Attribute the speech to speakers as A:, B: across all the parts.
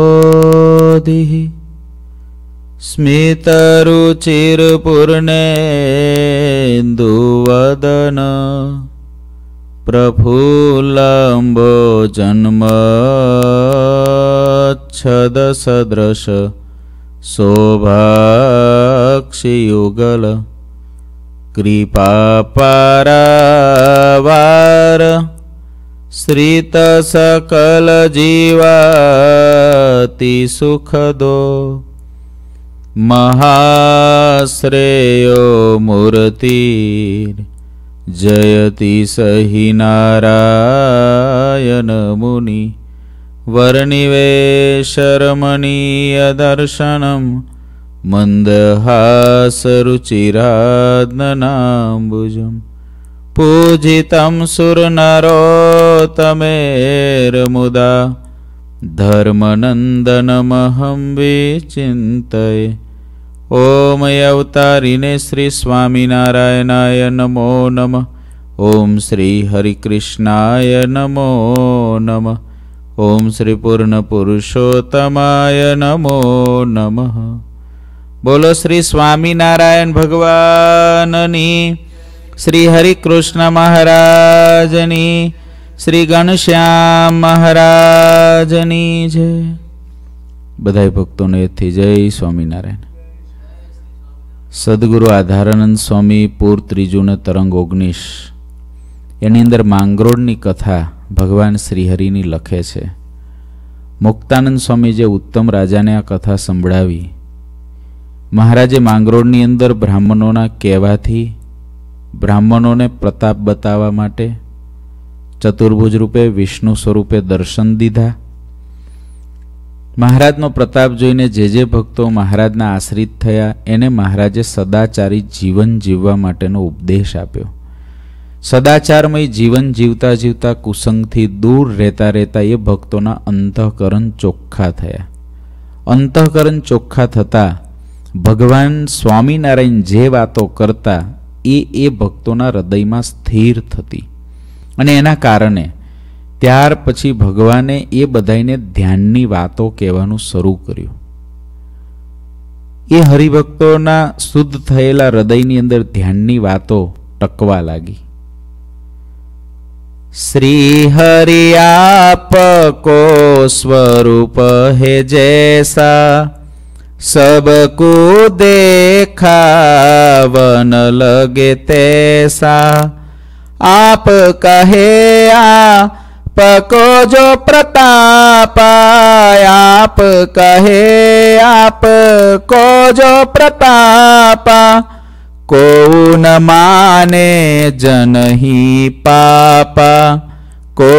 A: सदानन्दाम्बोधिः स्मितरुचिरपूर्णेन्दुवदन प्रफुल्लम्बो जन्मच्छदसदृश शोभाक्षियुगल कृपापारावार श्रितसकलजीवातिसुखदो महाश्रेयो मूर्तिर्जयति स हि नारायणमुनि वर्णिवेशरमणीयदर्शनं मन्दहासरुचिरात्मनाम्बुजम् पूजितं सुरनरोतमेर्मुदा धर्मनन्दनमहं विचिन्तये। ॐ अवतारिणे श्रीस्वामिनारायणाय नमो नमः। ॐ श्रीहरिकृष्णाय नमो नमः। ॐ श्रीपूर्णपुरुषोत्तमाय नमो नमः। बोलो श्रीस्वामिनारायणभगवाननि શ્રી હરિકૃષ્ણ મહારાજની, શ્રી ઘનશ્યામ મહારાજની જય. બધાય ભક્તોને થી જય સ્વામિનારાયણ. સદગુરુ આધારાનંદ સ્વામી, પૂર ત્રીજુને તરંગ ઓગણીસ. એની અંદર માંગરોળની કથા ભગવાન શ્રીહરિની લખે છે. મુક્તાનંદ સ્વામી જે ઉત્તમ રાજાને આ કથા સંભળાવી, મહારાજે માંગરોળની અંદર બ્રાહ્મણોના કહેવાથી બ્રાહ્મણોને પ્રતાપ બતાવવા માટે ચતુર્ભુજ રૂપે વિષ્ણુ સ્વરૂપે દર્શન દીધા. મહારાજનો પ્રતાપ જોઈને જે જે ભક્તો મહારાજના આશ્રિત થયા, એને મહારાજે સદાચારી જીવન જીવવા માટેનો ઉપદેશ આપ્યો. સદાચારમય જીવન જીવતા જીવતા કુસંગથી દૂર રહેતા રહેતા એ ભક્તોના અંતઃકરણ ચોખ્ખા થયા. અંતઃકરણ ચોખ્ખા થતા ભગવાન સ્વામિનારાયણ જે વાતો કરતા એ એ ભક્તોના હૃદયમાં સ્થિર થતી. અને એના કારણે ત્યાર પછી ભગવાને એ બધાને ધ્યાનની વાતો કહેવાનું શરૂ કર્યું. એ હરિભક્તોના શુદ્ધ થયેલા હૃદયની અંદર ધ્યાનની વાતો ટકવા લાગી. શ્રી હરિયાપ કો સ્વરૂપ હે જૈસા सबको देखावन लगे तैसा आप कहे आपको जो प्रताप आप कहे आपको जो प्रताप को न माने जन ही पापा को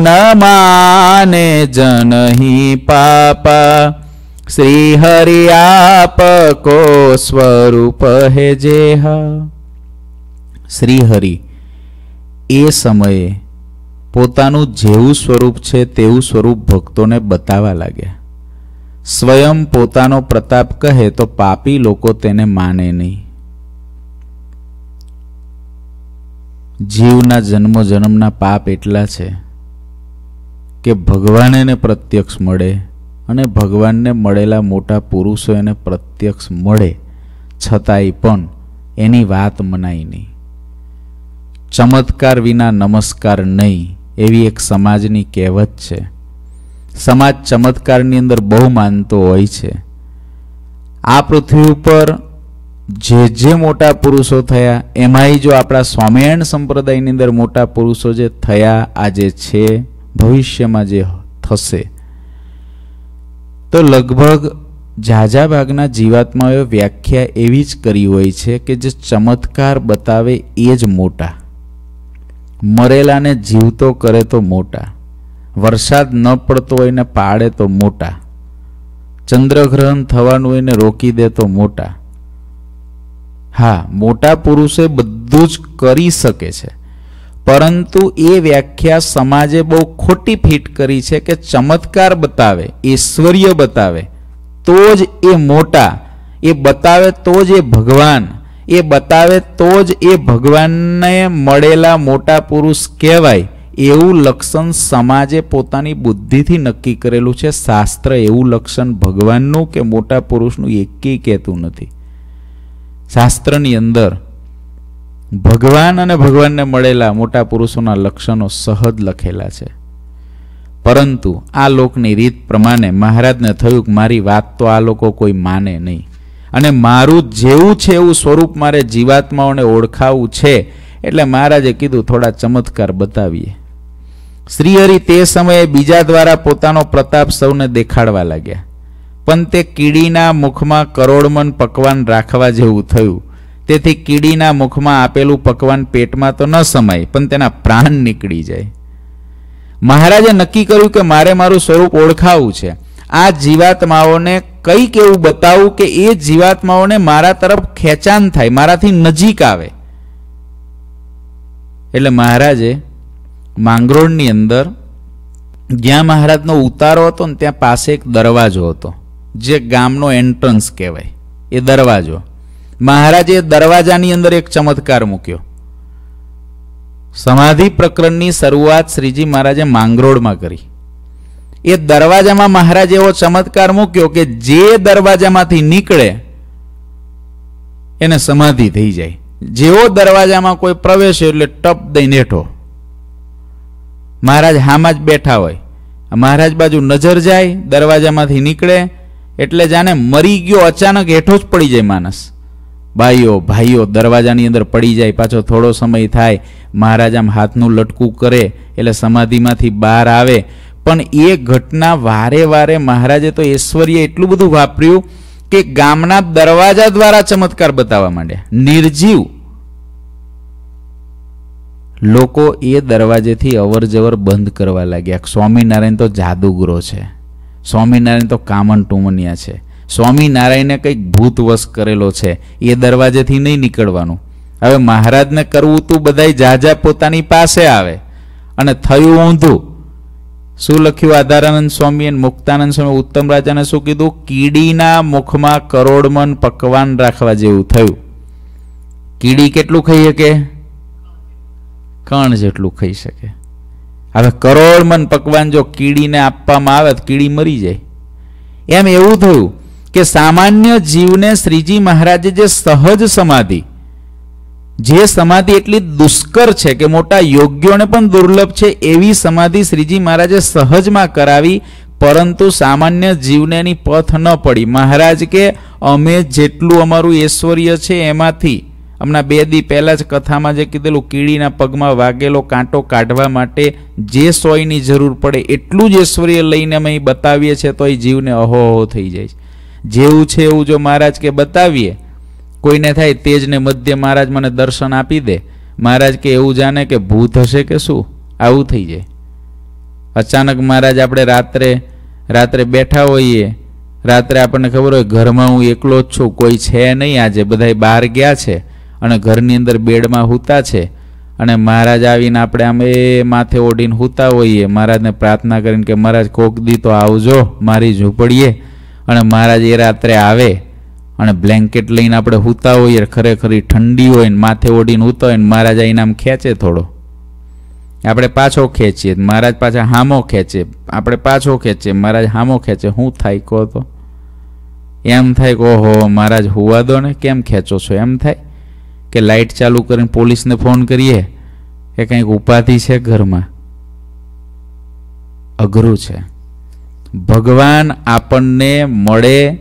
A: न माने जन ही पापा શ્રી હરિ આપ સ્વરૂપ હે જે શ્રી હરિ એ સમયે પોતાનું જેવું સ્વરૂપ છે તેવું સ્વરૂપ ભક્તોને બતાવવા લાગ્યા. સ્વયં પોતાનો પ્રતાપ કહે તો પાપી લોકો તેને માને નહીં. જીવના જન્મો જન્મના પાપ એટલા છે કે ભગવાનને પ્રત્યક્ષ મળે અને ભગવાનને મળેલા મોટા પુરુષો એને પ્રત્યક્ષ મળે, છતાંય પણ એની વાત મનાય નહીં. ચમત્કાર વિના નમસ્કાર નહીં, એવી એક સમાજની કહેવત છે. સમાજ ચમત્કારની અંદર બહુ માનતો હોય છે. આ પૃથ્વી ઉપર જે જે મોટા પુરુષો થયા, એમાંય જો આપણા સ્વામિનારાયણ સંપ્રદાયની અંદર મોટા પુરુષો જે થયા, આજે છે, ભવિષ્યમાં જે થશે તો લગભગ ઝાઝા ભાગના જીવાત્માઓએ વ્યાખ્યા એવી જ કરી હોય છે કે જે ચમત્કાર બતાવે એ જ મોટા. મરેલાને જીવતો કરે તો મોટા. વરસાદ ન પડતો હોય ને પાડે તો મોટા. ચંદ્રગ્રહણ થવાનું હોય ને રોકી દે તો મોટા. હા, મોટા પુરુષે બધું જ કરી શકે છે. પરંતુ એ વ્યાખ્યા સમાજે બહુ ખોટી ફિટ કરી છે કે ચમત્કાર બતાવે, ઐશ્વર્ય બતાવે. તો જ એ મોટા, એ બતાવે તો જ એ ભગવાન, એ બતાવે તો જ એ ભગવાનને મળેલા મોટા પુરુષ કહેવાય. એવું લક્ષણ સમાજે પોતાની બુદ્ધિથી નક્કી કરેલું છે. શાસ્ત્ર એવું લક્ષણ ભગવાનનું કે મોટા પુરુષનું એકેય કહેતું નથી. શાસ્ત્રની અંદર ભગવાન અને ભગવાનને મળેલા મોટા પુરુષોના લક્ષણો સહજ લખેલા છે. પરંતુ આ લોકની રીત પ્રમાણે મહારાજને થયું કે મારી વાત તો આ લોકો કોઈ માને નહીં. અને મારું જેવું છે એવું સ્વરૂપ મારે જીવાત્માઓને ઓળખાવું છે એટલે મહારાજે કીધું, થોડા ચમત્કાર બતાવીએ. શ્રીહરિ તે સમયે બીજા દ્વારા પોતાનો પ્રતાપ સૌને દેખાડવા લાગ્યા. પણ તે કીડીના મુખમાં કરોડમન પકવાન રાખવા જેવું થયું. તેથી કીડીના મુખમાં આપેલું પકવાન પેટમાં તો ન સમાય, પણ તેના પ્રાણ નીકળી જાય. મહારાજે નક્કી કર્યું કે મારે મારું સ્વરૂપ ઓળખાવું છે. આ જીવાત્માઓને કંઈક એવું બતાવું કે એ જીવાત્માઓને મારા તરફ ખેંચાણ થાય, મારાથી નજીક આવે. એટલે મહારાજે માંગરોળની અંદર જ્યાં મહારાજનો ઉતારો હતો ને ત્યાં પાસે એક દરવાજો હતો, જે ગામનો એન્ટ્રન્સ કહેવાય. એ દરવાજો. મહારાજે દરવાજાની અંદર એક ચમત્કાર મૂક્યો. સમાધિ પ્રકરણની શરૂઆત શ્રીજી મહારાજે માંગરોળમાં કરી. એ દરવાજામાં મહારાજ એવો ચમત્કાર મૂક્યો કે જે દરવાજામાંથી નીકળે, એને સમાધિ થઈ જાય. જેવો દરવાજામાં કોઈ પ્રવેશે એટલે ટપ દઈને હેઠો. મહારાજ હામાં જ બેઠા હોય. મહારાજ બાજુ નજર જાય, દરવાજામાંથી નીકળે, એટલે જાણે મરી ગયો, અચાનક હેઠો જ પડી જાય માણસ. ભાઈઓ ભાઈઓ, દરવાજાની અંદર પડી જાય, પાછો થોડો સમય થાય, મહારાજ આમ હાથનું લટકું કરે, એટલે સમાધિમાંથી બહાર આવે. પણ એ ઘટના વારે વારે મહારાજે તો ઐશ્વર્ય એટલું બધું વાપર્યું કે ગામના દરવાજા દ્વારા ચમત્કાર બતાવવા માંડ્યા. નિર્જીવ. લોકો એ દરવાજેથી અવરજવર બંધ કરવા લાગ્યા. સ્વામિનારાયણ તો જાદુગરો છે. સ્વામિનારાયણ તો કામન ટુમનિયા છે. સ્વામિનારાયણે કંઈક ભૂતવશ કરેલો છે, એ દરવાજેથી નહીં નીકળવાનું. હવે મહારાજને કરવું તું બધાય જાજા પોતાની પાસે આવે. અને થયું ઊંધું. શું લખ્યું આધારાનંદ સ્વામી અને મુક્તાનંદ સ્વામી, ઉત્તમ રાજાને શું કીધું? કીડીના મુખમાં કરોડમન પકવાન રાખવા જેવું થયું. કીડી કેટલું ખાઈ શકે? કણ જેટલું ખાઈ શકે. હવે કરોડમન પકવાન જો કીડીને આપવામાં આવે તો કીડી મરી જાય. એમ એવું થયું. કે સામાન્ય જીવને શ્રીજી મહારાજે જે સહજ સમાધિ, જે સમાધિ એટલી દુષ્કર છે કે મોટા યોગ્યોને પણ દુર્લભ છે, એવી સમાધિ શ્રીજી મહારાજે સહજમાં કરાવી, પરંતુ સામાન્ય જીવને એની પથ ન પડી. મહારાજ કે, અમે જેટલું અમારું ઐશ્વર્ય છે એમાંથી. હમણાં બે દી પહેલાં જ કથામાં જે કીધેલું, કીડીના પગમાં વાગેલો કાંટો કાઢવા માટે જે સોયની જરૂર પડે એટલું જ ઐશ્વર્ય લઈને અમે બતાવીએ છીએ, તો એ જીવને અહો અહો થઈ જાય છે. જેવું છે એવું જો મહારાજ કે બતાવીએ, કોઈને થાય તેજને મધ્ય મહારાજ મને દર્શન આપી દે. મહારાજ કે એવું જાણે કે ભૂત હશે કે શું? આવું થઈ જાય. અચાનક મહારાજ આપણે રાત્રે રાત્રે બેઠા હોઈએ, રાત્રે આપણને ખબર હોય ઘરમાં હું એકલો જ છું, કોઈ છે નહીં આજે બધા બહાર ગયા છે અને ઘરની અંદર બેડમાં હૂતા છે. અને મહારાજ આવીને આપણે આમ એ માથે ઓઢીને હૂતા હોઈએ. મહારાજને પ્રાર્થના કરીને કે મહારાજ કોક દી તો આવજો, મારી ઝૂંપડીએ. અને મહારાજ એ રાત્રે આવે અને બ્લેન્કેટ લઈને આપણે હૂતા હોઈએ ખરેખર ઠંડી હોય ને માથે ઓઢીને હૂતા હોય ને મહારાજ આઈને આમ ખેંચે થોડો. આપણે પાછો ખેંચીએ મહારાજ પાછા હામો ખેંચે. આપણે પાછો ખેંચે મહારાજ હામો ખેંચે. હું થાય કહો તો? એમ થાય કે ઓહો, મહારાજ હુવા દો ને કેમ ખેંચો છો? એમ થાય કે લાઇટ ચાલુ કરીને પોલીસને ફોન કરીએ. કે કંઈક ઉપાધિ છે ઘરમાં? અઘરું છે. ભગવાન આપણને મળે,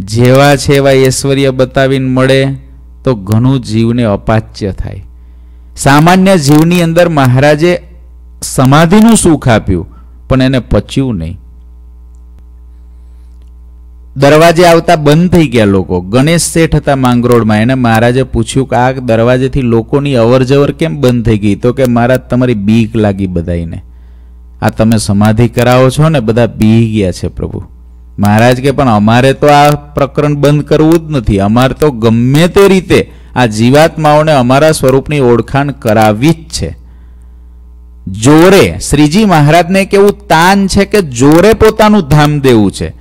A: જેવા છે એવા ઐશ્વર્ય બતાવીને મળે, તો ઘણું જીવને અપાચ્ય થાય. સામાન્ય જીવની અંદર મહારાજે સમાધિનું સુખ આપ્યું, પણ એને પચ્યું નહીં. દરવાજે આવતા બંધ થઈ ગયા લોકો. ગણેશ શેઠ હતા માંગરોળમાં. એને મહારાજે પૂછ્યું કે આ દરવાજેથી લોકોની અવર જવર કેમ બંધ થઈ ગઈ? તો કે, મહારાજ, તમારી બીક લાગી બધાઈને આ તમે સમાધિ કરાવો છો ને બધા બી ગયા છે પ્રભુ. મહારાજ કે પણ અમારે તો આ પ્રકરણ બંધ કરવું જ નથી. અમારે તો ગમે તે રીતે આ જીવાત્માઓને અમારા સ્વરૂપની ઓળખાણ કરાવી જ છે. જોરે શ્રીજી મહારાજને કેવું તાન છે કે જોરે પોતાનું ધામ દેવું છે.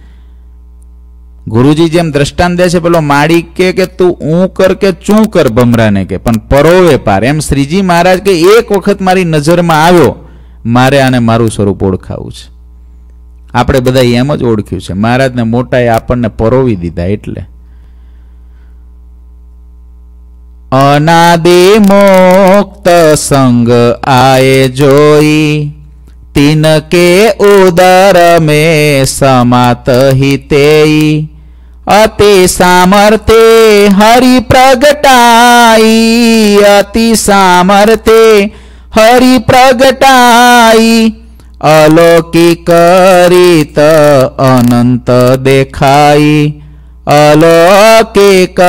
A: ગુરુજી જેમ દ્રષ્ટાંત દે છે, પેલો માળી કે કે તું ઊં કર કે ચૂં કર ભમરાને કે, પણ પરોવે પાર. એમ શ્રીજી મહારાજ કે એક વખત મારી નજરમાં આવ્યો મારે આને મારું સ્વરૂપ ઓળખાવું છે. આપણે બધા એમ જ ઓળખ્યું છે, મહારાજને મોટાએ આપણને પરોવી દીધા એટલે. અનાદિ મુક્ત સંગ આયે જોઈ, તિનકે ઉદર મે સમાત હિતેઈ. અતિ સામર્થે હરિ પ્રગટાઈ, અતિ સામર્થે હરિ પ્રગટાઈ, અલૌકિક રીત અનંત દેખાઈ, અલૌકિક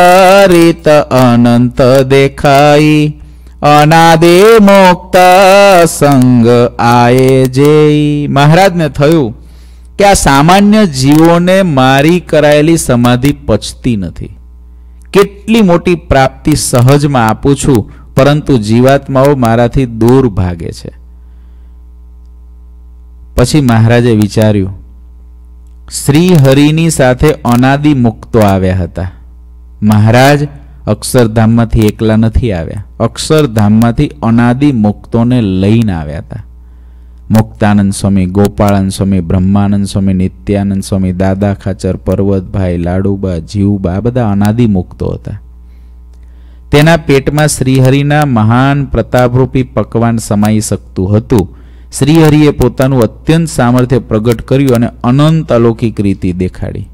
A: રીત અનંત દેખાઈ, અનાદે મુક્ત સંગ આયે જે મહારાજને થયું કે આ સામાન્ય જીવોને મારી કરાયેલી સમાધિ પચતી નથી. કેટલી મોટી પ્રાપ્તિ સહજમાં આપું છું. પરંતુ જીવાત્માઓ મારાથી દૂર ભાગે છે. પછી મહારાજે વિચાર્યું શ્રી હરિની સાથે અનાદિ મુક્તો આવ્યા હતા. મહારાજ અક્ષરધામમાંથી એકલા નથી આવ્યા. અક્ષરધામમાંથી અનાદિ મુક્તોને લઈને આવ્યા હતા. મુક્તાનંદ સ્વામી, ગોપાળાનંદ સ્વામી, બ્રહ્માનંદ સ્વામી, નિત્યાનંદ સ્વામી દાદા ખાચર પર્વતભાઈ, લાડુબા જીવબા આ બધા અનાદિ મુક્તો હતા. તેના પેટમાં શ્રીહરિના મહાન પ્રતાપરૂપી પકવાન સમાઈ શકતું હતું. શ્રીહરિએ પોતાનું અત્યંત સામર્થ્ય પ્રગટ કર્યું અને અનંત અલૌકિક રીતિ દેખાડી.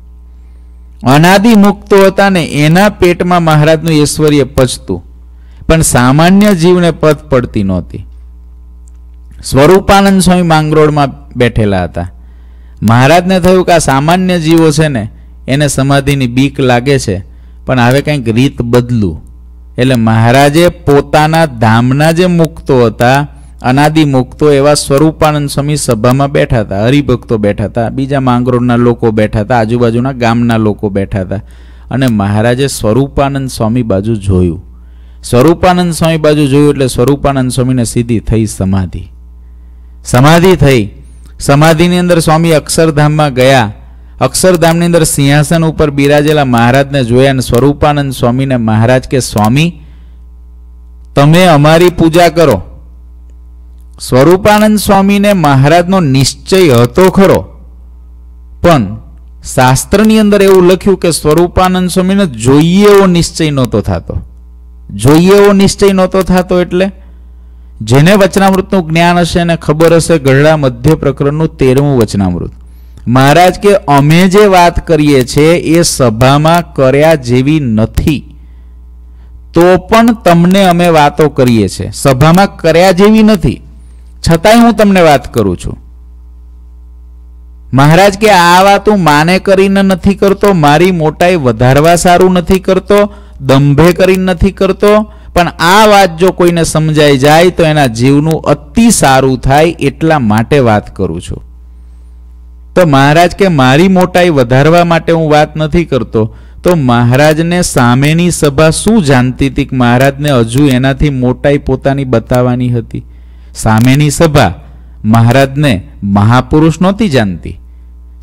A: અનાદિ મુક્તો હતા ને એના પેટમાં મહારાજનું ઐશ્વર્ય પચતું પણ સામાન્ય જીવને પથ પડતી નહોતી. સ્વરૂપાનંદ સ્વામી માંગરોળમાં બેઠેલા હતા. મહારાજને થયું કે આ સામાન્ય જીવો છે ને, એને સમાધિની બીક લાગે છે, પણ હવે કંઈક રીત બદલું. એટલે મહારાજે પોતાના ધામના જે મુક્તો હતા, અનાદિ મુક્તો એવા સ્વરૂપાનંદ સ્વામી સભામાં બેઠા હતા, હરિભક્તો બેઠા હતા, બીજા માંગરોળના લોકો બેઠા હતા, આજુબાજુના ગામના લોકો બેઠા હતા. અને મહારાજે સ્વરૂપાનંદ સ્વામી બાજુ જોયું. સ્વરૂપાનંદ સ્વામી બાજુ જોયું એટલે સ્વરૂપાનંદ સ્વામીને સીધી થઈ સમાધિ. સમાધિ થઈ. સમાધિની અંદર સ્વામી અક્ષરધામમાં ગયા. અક્ષરધામની અંદર સિંહાસન ઉપર બિરાજેલા મહારાજને જોયા અને સ્વરૂપાનંદ સ્વામીને, મહારાજ કે સ્વામી, તમે અમારી પૂજા કરો. સ્વરૂપાનંદ સ્વામીને મહારાજનો નિશ્ચય હતો ખરો. પણ શાસ્ત્રની અંદર એવું લખ્યું કે સ્વરૂપાનંદ સ્વામીને જોઈએ એવો નિશ્ચય નહોતો થતો. જોઈએ એવો નિશ્ચય નહોતો થતો એટલે જેને વચનામૃતનું જ્ઞાન હશે એને ખબર હશે ગઢડા મધ્ય પ્રકરણનું તેરમું વચનામૃત. મહારાજ કે, અમે જે વાત કરીએ છીએ એ સભામાં કર્યા જેવી નથી. તો પણ તમને અમે વાતો કરીએ છીએ સભામાં કર્યા જેવી નથી. છતાંય હું તમને વાત કરું છું. મહારાજ કે, આ વાત હું માને કરીને નથી કરતો. મારી મોટાઈ વધારવા સારું નથી કરતો. દંભે કરીને નથી કરતો. પણ આ વાત જો કોઈને સમજાઈ જાય તો એના જીવનું અતિ સારું થાય એટલા માટે વાત કરું છું. તો મહારાજ કે મારી મોટાઈ વધારવા માટે હું વાત નથી કરતો. તો મહારાજને સામેની સભા શું જાણતી હતી કે મહારાજને હજુ એનાથી મોટાઈ પોતાની બતાવવાની હતી? સામેની સભા મહારાજને મહાપુરુષ નહોતી જાણતી.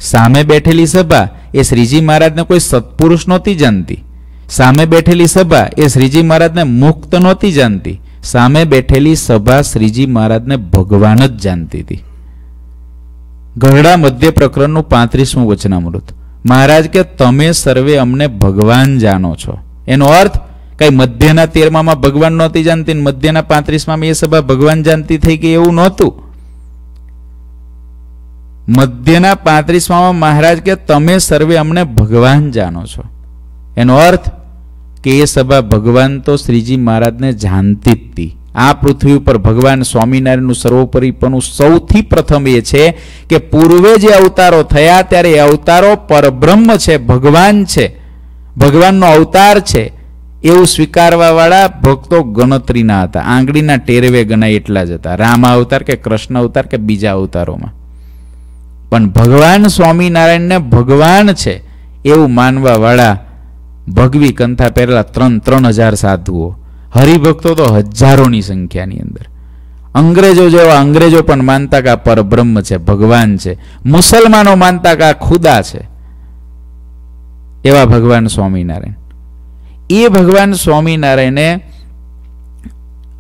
A: સામે બેઠેલી સભા એ શ્રીજી મહારાજને કોઈ સત્પુરુષ નહોતી જાણતી. સામે બેઠેલી સભા એ શ્રીજી મહારાજને મુક્ત નહોતી જાણતી. સામે બેઠેલી સભા શ્રીજી મહારાજને ભગવાન જ જાણતી હતી. ગરડા મધ્ય પ્રકરણનું પાંત્રીસમું વચનામૃત. મહારાજ કે, તમે સર્વે અમને ભગવાન જાણો છો. એનો અર્થ, કઈ મધ્યના તેરમામાં ભગવાન નહોતી જાણતી મધ્યના પાંત્રીસમાં એ સભા ભગવાન જાણતી થઈ ગઈ એવું નહોતું? મધ્યના પાંત્રીસમાં મહારાજ કે, તમે સર્વે અમને ભગવાન જાણો છો. એનો અર્થ, કે એ સભા ભગવાન તો શ્રીજી મહારાજને જાણતી જ હતી આ પૃથ્વી ઉપર ભગવાન સ્વામિનારાયણનું સર્વોપરીપણું સૌથી પ્રથમ એ છે કે પૂર્વે જે અવતારો થયા ત્યારે એ અવતારો પરબ્રહ્મ છે, ભગવાન છે. ભગવાનનો અવતાર છે. એવું સ્વીકારવા વાળા ભક્તો ગણતરીના હતા. આંગળીના ટેરવે ગણાય એટલા જ હતા. રામ અવતાર કે કૃષ્ણ અવતાર કે બીજા અવતારોમાં. પણ ભગવાન સ્વામિનારાયણને ભગવાન છે એવું માનવા વાળા ભગવી કંથા પહેરેલા ત્રણ ત્રણ હજાર સાધુઓ. હરિભક્તો તો હજારોની સંખ્યાની અંદર. અંગ્રેજો જેવા અંગ્રેજો પણ માનતા કે આ પરબ્રહ્મ છે, ભગવાન છે. મુસલમાનો માનતા કે આ ખુદા છે. એવા ભગવાન સ્વામિનારાયણ. એ ભગવાન સ્વામિનારાયણે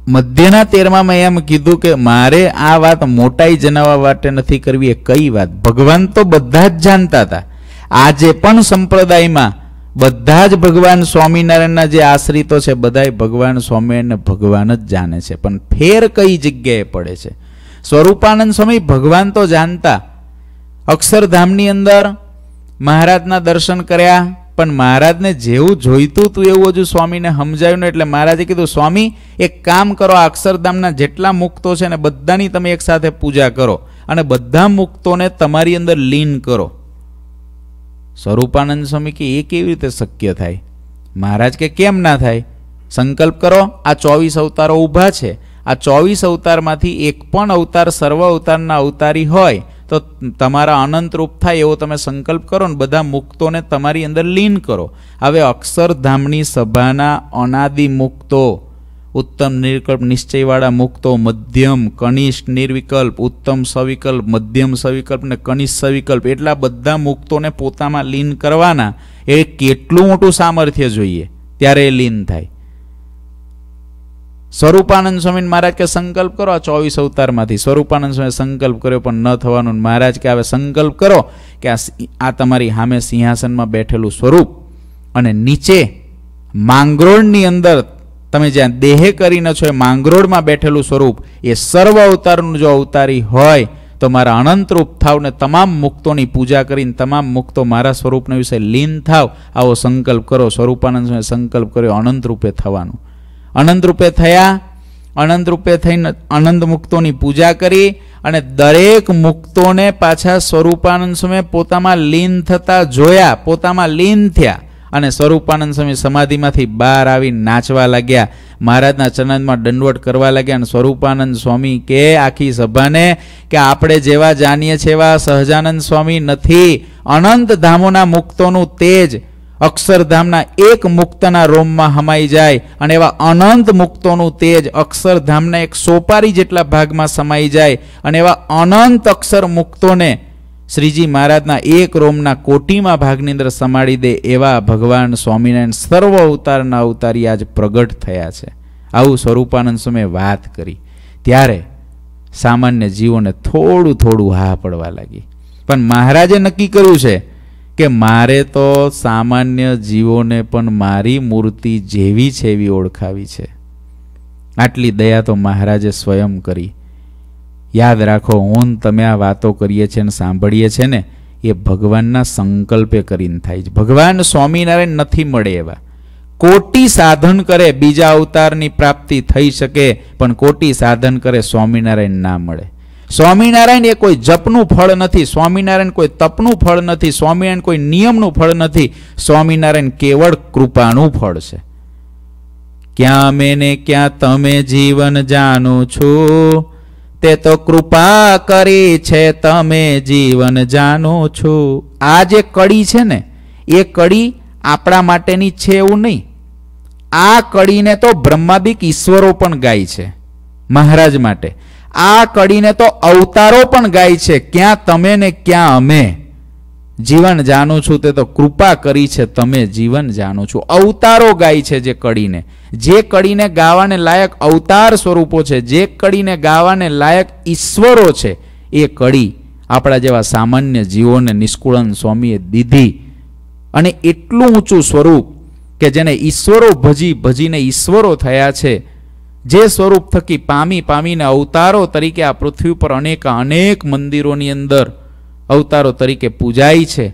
A: મધ્યના તેરમાં એમ કીધું કે મારે આ વાત મોટાઈ જણાવવા માટે નથી કરવી, એ કઈ વાત? ભગવાન તો બધા જ જાણતા હતા. આજે પણ સંપ્રદાયમાં બધા જ ભગવાન સ્વામિનારાયણના જે આશ્રિતો છે, બધાય ભગવાન સ્વામિનારાયણ ભગવાન જ જાણે છે. પણ ફેર કઈ જગ્યાએ પડે છે? સ્વરૂપાનંદ સ્વામી ભગવાન તો જાણતા. અક્ષરધામની અંદર મહારાજના દર્શન કર્યા, પણ મહારાજને જેવું જોઈતું હતું એવું હજુ સ્વામીને સમજાયું ને એટલે મહારાજે કીધું, સ્વામી, એક કામ કરો, આ અક્ષરધામના જેટલા મુક્તો છે ને બધાની તમે એક સાથે પૂજા કરો અને બધા મુક્તોને તમારી અંદર લીન કરો. સ્વરૂપાનંદ સ્વામી કે એ કેવી રીતે શક્ય થાય? મહારાજ કે કેમ ના થાય? સંકલ્પ કરો, આ ચોવીસ અવતારો ઊભા છે. આ ચોવીસ અવતારમાંથી એક પણ અવતાર સર્વ અવતારના અવતારી હોય, તો તમારા અનંત રૂપ થાય એવો તમે સંકલ્પ કરો ને બધા મુક્તોને તમારી અંદર લીન કરો. હવે અક્ષરધામની સભાના અનાદિ મુક્તો ઉત્તમ નિર્વિકલ્પ નિશ્ચયવાળા મુક્તો મધ્યમ, કનિષ્ઠ નિર્વિકલ્પ, ઉત્તમ સવિકલ્પ, મધ્યમ સવિકલ્પ ને કનિષ્ઠ સવિકલ્પ એટલા બધા મુક્તોને પોતામાં લીન કરવાના, એ કેટલું મોટું સામર્થ્ય જોઈએ? ત્યારે એ લીન થાય. સ્વરૂપાનંદ સ્વામી મહારાજ કે, સંકલ્પ કરો આ ચોવીસ અવતારમાંથી. સ્વરૂપાનંદ સ્વામી સંકલ્પ કર્યો, પણ ન થવાનું. મહારાજ કે, હવે સંકલ્પ કરો કે આ તમારી સામે સિંહાસનમાં બેઠેલું સ્વરૂપ અને નીચે માંગરોળની અંદર તમે જ્યાં દેહે કરીને છો, એ માંગરોળમાં બેઠેલું સ્વરૂપ, એ સર્વ અવતારનું જો અવતારી હોય, તો મારા અનંતરૂપ થાવ ને તમામ મુક્તોની પૂજા કરીને, તમામ મુક્તો મારા સ્વરૂપને વિશે લીન થાવ, આવો સંકલ્પ કરો સ્વરૂપાનંદ સંકલ્પ કર્યો અનંત રૂપે થવાનું. અનંત રૂપે થયા અનંત રૂપે થઈને અનંત મુક્તોની પૂજા કરી, અને દરેક મુક્તોને પાછા સ્વરૂપાનંદ સ્વામી પોતામાં લીન થતા જોયા, પોતામાં લીન થયા. અને સ્વરૂપાનંદ સ્વામી સમાધિમાંથી બહાર આવી નાચવા લાગ્યા. મહારાજના ચરણમાં દંડવટ કરવા લાગ્યા અને સ્વરૂપાનંદ સ્વામી કે આખી સભાને કે આપણે જેવા જાણીએ છીએ એવા સહજાનંદ સ્વામી નથી. અનંત ધામોના મુક્તોનું તેજ અક્ષરધામના એક મુક્તના રોમમાં હમાઈ જાય અને એવા અનંત મુક્તોનું તેજ અક્ષરધામના એક સોપારી જેટલા ભાગમાં સમાઈ જાય અને એવા અનંત અક્ષર મુક્તોને શ્રીજી મહારાજના એક રોમના કોટીમાં ભાગની અંદર સમાડી દે એવા ભગવાન સ્વામિનારાયણ સર્વ અવતારના અવતારી આજ પ્રગટ થયા છે. આવું સ્વરૂપાનંદ સમયે વાત કરી. ત્યારે સામાન્ય જીવોને થોડું થોડું હા પડવા લાગી. પણ મહારાજે નક્કી કર્યું છે કે મારે તો સામાન્ય જીવોને પણ મારી મૂર્તિ જેવી છે એવી ઓળખાવી છે. આટલી દયા તો મહારાજે સ્વયં કરી. યાદ રાખો ઓન તમે આ વાતો કરીએ છીએ અને સાંભળીએ છીએ ને, એ ભગવાનના સંકલ્પે કરીને થાય છે. ભગવાન સ્વામિનારાયણ નથી મળે એવા. કોટી સાધન કરે, બીજા અવતારની પ્રાપ્તિ થઈ શકે, પણ કોટી સાધન કરે સ્વામિનારાયણ ના મળે. સ્વામિનારાયણ એ કોઈ જપનું ફળ નથી, સ્વામિનારાયણ કોઈ તપનું ફળ નથી, સ્વામિનારાયણ કોઈ નિયમનું ફળ નથી, સ્વામિનારાયણ કેવળ કૃપાનું ફળ છે. ક્યાં મેને ક્યાં તમે જીવન જાણો છો? તે તો કૃપા કરી છે તમે જીવન જાણો છો. આ જે કડી છે ને, એ કડી આપણા માટેની છે એવું નહીં. આ કડીને તો બ્રહ્માદિક ઈશ્વરો પણ ગાય છે, મહારાજ માટે. આ કડીને તો અવતારો પણ ગાય છે, ક્યાં તમે ને ક્યાં અમે. જીવન જાણું છું તે તો કૃપા કરી છે, તમે જીવન જાણો છો. અવતારો ગાય છે જે કડીને. જે કડીને ગાવાને લાયક અવતાર સ્વરૂપો છે, જે કડીને ગાવાને લાયક ઈશ્વરો છે, એ કડી આપણા જેવા સામાન્ય જીવોને નિષ્કુળન સ્વામીએ દીધી. અને એટલું ઊંચું સ્વરૂપ કે જેને ઈશ્વરો ભજી ભજીને ઈશ્વરો થયા છે, જે સ્વરૂપ થકી પામી પામીને અવતારો તરીકે આ પૃથ્વી પર અનેક અનેક મંદિરોની અંદર અવતારો તરીકે પૂજાય છે.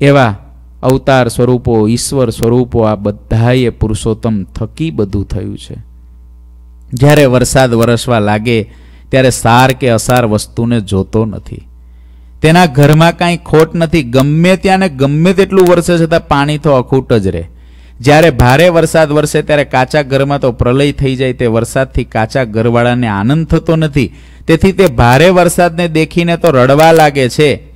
A: એવા અવતાર સ્વરૂપો, ઈશ્વર સ્વરૂપો, આ બધાએ પુરુષોત્તમ થકી બધું થયું છે. જ્યારે વરસાદ વરસવા લાગે, ત્યારે સાર કે અસાર વસ્તુને જોતો નથી. તેના ઘરમાં કાંઈ ખોટ નથી, ગમે ત્યાં ને ગમે તેટલું વરસે છતાં પાણી તો અખૂટ જ રહે. જ્યારે ભારે વરસાદ વરસે, ત્યારે કાચા ઘરમાં તો પ્રલય થઈ જાય, તે વરસાદથી કાચા ઘરવાળાને આનંદ થતો નથી. તેથી તે ભારે વરસાદને દેખીને તો રડવા લાગે છે.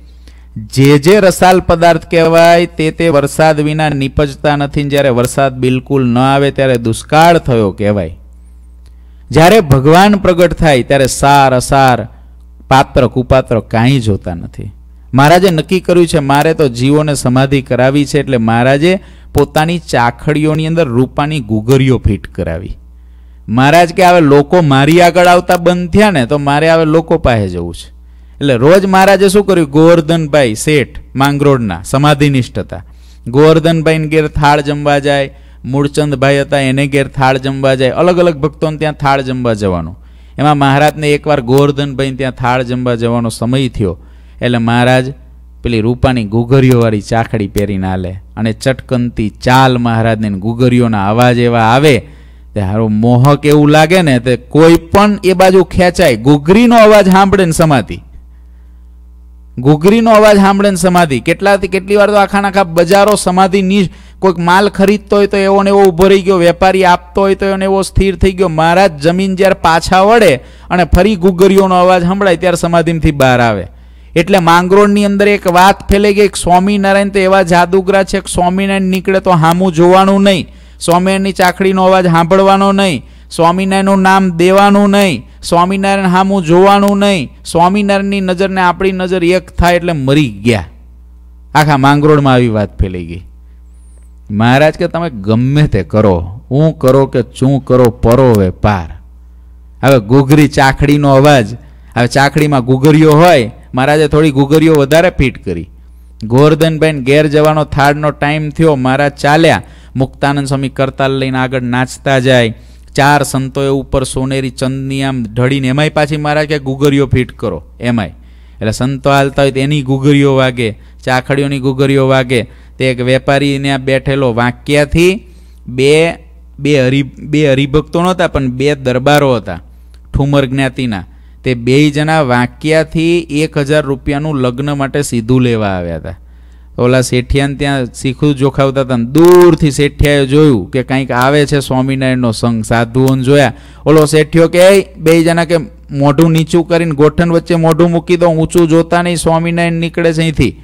A: જે જે રસાલ પદાર્થ કહેવાય, તે તે વરસાદ વિના નીપજતા નથી. જ્યારે વરસાદ બિલકુલ ન આવે, ત્યારે દુષ્કાળ થયો કહેવાય. જ્યારે ભગવાન પ્રગટ થાય, ત્યારે સાર અસાર, પાત્ર કુપાત્ર કાંઈ જોતા નથી. મહારાજે નક્કી કર્યું છે, મારે તો જીવોને સમાધિ કરાવી છે, એટલે મહારાજે પોતાની ચાખડીઓની અંદર રૂપાની ગુગરીઓ ફિટ કરાવી. મહારાજ કે, હવે લોકો મારી આગળ આવતા બંધ થયા ને, તો મારે હવે લોકો પાસે જવું છે. એટલે રોજ મહારાજે શું કર્યું? ગોવર્ધનભાઈ શેઠ માંગરોળના સમાધિનિષ્ઠ હતા ગોવર્ધનભાઈને ઘેર થાળ જમવા જાય, મૂળચંદભાઈ હતા, એને ઘેર થાળ જમવા જાય. અલગ અલગ ભક્તોને ત્યાં થાળ જમવા જવાનું. એમાં મહારાજને એકવાર ગોવર્ધનભાઈ ત્યાં થાળ જમવા જવાનો સમય થયો. એટલે મહારાજ પેલી રૂપાની ગુગરીઓવાળી ચાખડી પહેરીને આલે અને ચટકનતી ચાલ મહારાજને ગુગરીઓના અવાજ એવા આવે તે હારું મોહક એવું લાગે ને તે કોઈ પણ એ બાજુ ખેંચાય ગુગરીનો અવાજ સાંભળે ને સમાધિ. ગુગરીનો અવાજ સાંભળે ને સમાધિ. કેટલાથી કેટલી વાર તો આખા આખા બજારો સમાધિ ની કોઈક માલ ખરીદતો હોય તો એવો ને એવો ઊભો રહી ગયો, વેપારી આપતો હોય તો એને એવો સ્થિર થઈ ગયો. મહારાજ જમીન જ્યારે પાછા વળે અને ફરી ઘૂઘરીઓનો અવાજ સંભળાય ત્યારે સમાધિમાંથી બહાર આવે. એટલે માંગરોળની અંદર એક વાત ફેલાઈ ગઈ સ્વામિનારાયણ તો એવા જાદુગરા છે કે સ્વામિનારાયણ નીકળે તો હામું જોવાનું નહીં. સ્વામિનારાયણની ચાખડીનો અવાજ સાંભળવાનો નહીં. સ્વામિનારાયણનું નામ દેવાનું નહીં. સ્વામિનારાયણ હામું જોવાનું નહીં. સ્વામિનારાયણની નજરને આપણી નજર એક થાય એટલે મરી ગયા. આખા માંગરોળમાં આવી વાત ફેલાઈ ગઈ. મહારાજ કે તમે ગમે તે કરો. હું કરો કે ચું કરો પરો વેપાર હવે ઘૂઘરી ચાખડીનો અવાજ. હવે ચાખડીમાં ઘૂઘરીઓ હોય. મહારાજે થોડી ઘૂઘરીઓ વધારે ફિટ કરી. ગોવર્ધનભાઈ ઘેર જવાનો થાળનો ટાઈમ થયો. મહારાજ ચાલ્યા. મુક્તાનંદ સ્વામી કરતાલ લઈને આગળ નાચતા જાય. ચાર સંતોએ ઉપર સોનેરી ચંદની આમ ઢળીને એમાંય પાછી મહારાજ કે ગુગરીઓ ફિટ કરો, એમાંય. એટલે સંતો હાલતા હોય તો એની ગુગરીઓ વાગે, ચાખડીઓની ગુગરીઓ વાગે. તે એક વેપારીને આ બેઠેલો વાંક્યાથી બે બે હરિ, બે હરિભક્તો નહોતા, પણ બે દરબારો હતા, ઠુમર જ્ઞાતિના. તે બે જણા વાંક્યાથી એક હજાર રૂપિયાનું લગ્ન માટે સીધું લેવા આવ્યા હતા. ઓલા શેઠિયાને ત્યાં શીખું જોખાવતા હતા દૂરથી શેઠિયાએ જોયું કે કંઈક આવે છે સ્વામિનારાયણનો સંઘ, સાધુઓને જોયા. ઓલો શેઠિયો કે બે જણા કે મોઢું નીચું કરીને ગોઠણ વચ્ચે મોઢું મૂકી દો ઊંચું જોતા નહીં, સ્વામિનારાયણ નીકળે છે અહીંથી.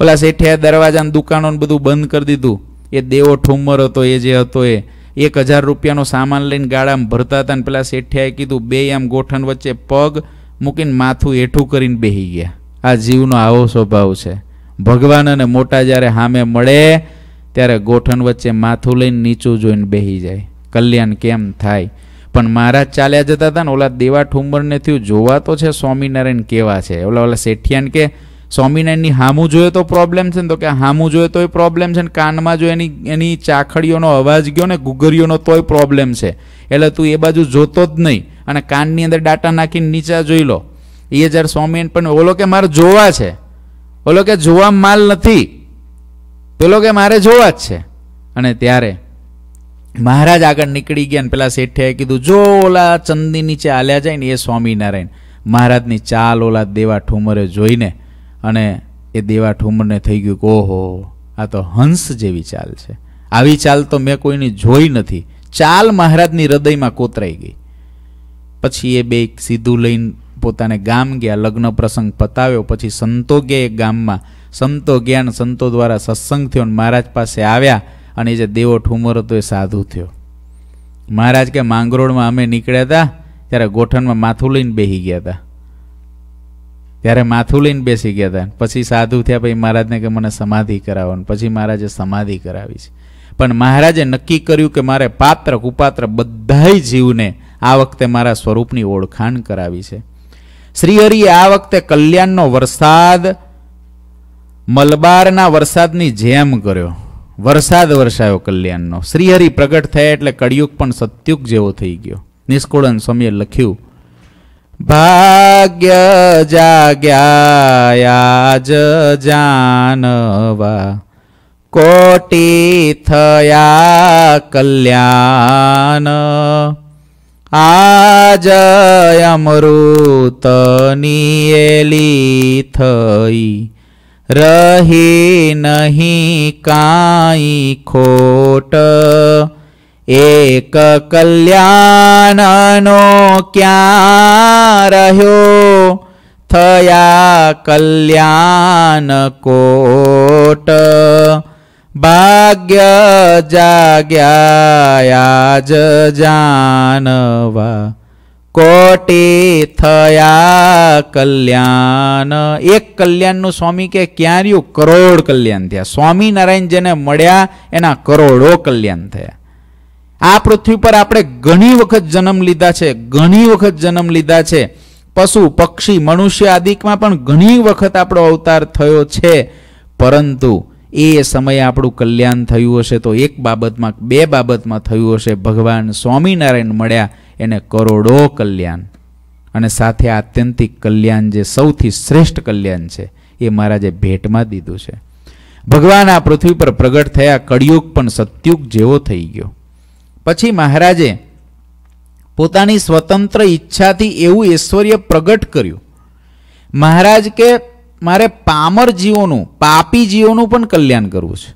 A: ઓલા શેઠિયાએ દરવાજાને, દુકાનોને બધું બંધ કરી દીધું. એ દેવો ઠુમર હતો, એ જે હતો એ. એક હજાર રૂપિયાનો સામાન લઈને ગાળામાં ભરતા હતા ને પેલા શેઠિયાએ કીધું, બે આમ ગોઠણ વચ્ચે પગ મૂકીને માથું હેઠું કરીને બેહી ગયા. આ જીવનો આવો સ્વભાવ છે. ભગવાન અને મોટા જ્યારે સામે મળે, ત્યારે ગોઠણ વચ્ચે માથું લઈને નીચું જોઈને બેહી જાય. કલ્યાણ કેમ થાય? પણ મહારાજ ચાલ્યા જતા હતા ને, ઓલા દેવા ઠુંબરને થયું, જોવા તો છે સ્વામિનારાયણ કેવા છે? ઓલા ઓલા શેઠિયાન કે, સ્વામિનારાયણની હામું જોઈએ તો પ્રોબ્લેમ છે ને? તો કે હામું જોઈએ તોય પ્રોબ્લેમ છે ને, કાનમાં જો એની એની ચાખડીઓનો અવાજ ગયો ને ગુગરીઓનો તોય પ્રોબ્લેમ છે. એટલે તું એ બાજુ જોતો જ નહીં. અને કાનની અંદર ડાટા નાખીને નીચા જોઈ લો. એ જ્યારે સ્વામિનારાયણ પણ, ઓલો કે મારે જોવા છે. ઓલો કે જોવા માલ નથી. પેલો કે મારે જોવા જ છે. અને ત્યારે મહારાજ આગળ નીકળી ગયા ને પેલા શેઠે કીધું, જો ઓલા ચંદી નીચે આલ્યા જાય ને એ સ્વામિનારાયણ. મહારાજની ચાલ ઓલા દેવા ઠુમરે જોઈને અને એ દેવા ઠુમરને થઈ ગયું કે, ઓહો, આ તો હંસ જેવી ચાલ છે. આવી ચાલ તો મેં કોઈની જોઈ નથી. ચાલ મહારાજની હૃદયમાં કોતરાઈ ગઈ. પછી એ બે સીધું લઈને પોતાને ગામ ગયા, લગ્ન પ્રસંગ પતાવ્યો, પછી સંતો ગયા એક ગામમાં. સંતો ગયા સંતો દ્વારા સત્સંગ થયો અને મહારાજ પાસે આવ્યા અને જે દેવો ઠુમર હતો એ સાધુ થયો. મહારાજ કે, માંગરોળમાં અમે નીકળ્યા હતા ત્યારે ગોઠણમાં માથું લઈને બેસી ગયા હતા ત્યારે માથું લઈને બેસી ગયા હતા પછી સાધુ થયા, પછી મહારાજને કે, મને સમાધિ કરાવો. પછી મહારાજે સમાધિ કરાવી છે. પણ મહારાજે નક્કી કર્યું કે, મારે પાત્ર, કુપાત્ર બધાય જીવને આ વખતે મારા સ્વરૂપની ઓળખાણ કરાવી છે. શ્રીહરિએ આ વખતે કલ્યાણનો વરસાદ, મલબારના વરસાદની જેમ કર્યો. વરસાદ વરસાયો કલ્યાણનો. શ્રીહરિ પ્રગટ થયા એટલે કળિયુગ પણ સત્યુગ જેવો થઈ ગયો. નિષ્કુળન સ્વામીએ લખ્યું, ભાગ્ય જાગ્યા જાનવા. કોટી થયા કલ્યાણ. આજ અમૃતની થઈ. રહી નહીં કાંઈ ખોટ. એક કલ્યાણનો ક્યાં રહ્યો? થયા કલ્યાણ કોટ. ભાગ્ય જાગ્યા જ જાનવા કોટી થયા કલ્યાણ એક કલ્યાણનું સ્વામી કે ક્યાં રહ્યું કરોડ કલ્યાણ થયા. સ્વામિનારાયણ જેને મળ્યા, એના કરોડો કલ્યાણ થયા. આ પૃથ્વી પર આપણે ઘણી વખત જન્મ લીધા છે, ઘણી વખત જન્મ લીધા છે. પશુ, પક્ષી, મનુષ્ય આદિકમાં પણ ઘણી વખત આપણો અવતાર થયો છે. પરંતુ એ સમયે આપણું કલ્યાણ થયું હશે તો એક બાબતમાં, બે બાબતમાં થયું હશે. ભગવાન સ્વામિનારાયણ મળ્યા એને કરોડો કલ્યાણ. અને સાથે આત્યંતિક કલ્યાણ જે સૌથી શ્રેષ્ઠ કલ્યાણ છે, એ મહારાજે ભેટમાં દીધું છે. ભગવાન આ પૃથ્વી પર પ્રગટ થયા, કળિયુગ પણ સત્યુગ જેવો થઈ ગયો. પછી મહારાજે પોતાની સ્વતંત્ર ઈચ્છાથી એવું ઐશ્વર્ય પ્રગટ કર્યું. મહારાજ કે મારે પામર જીવોનું, પાપી જીવોનું પણ કલ્યાણ કરવું છે.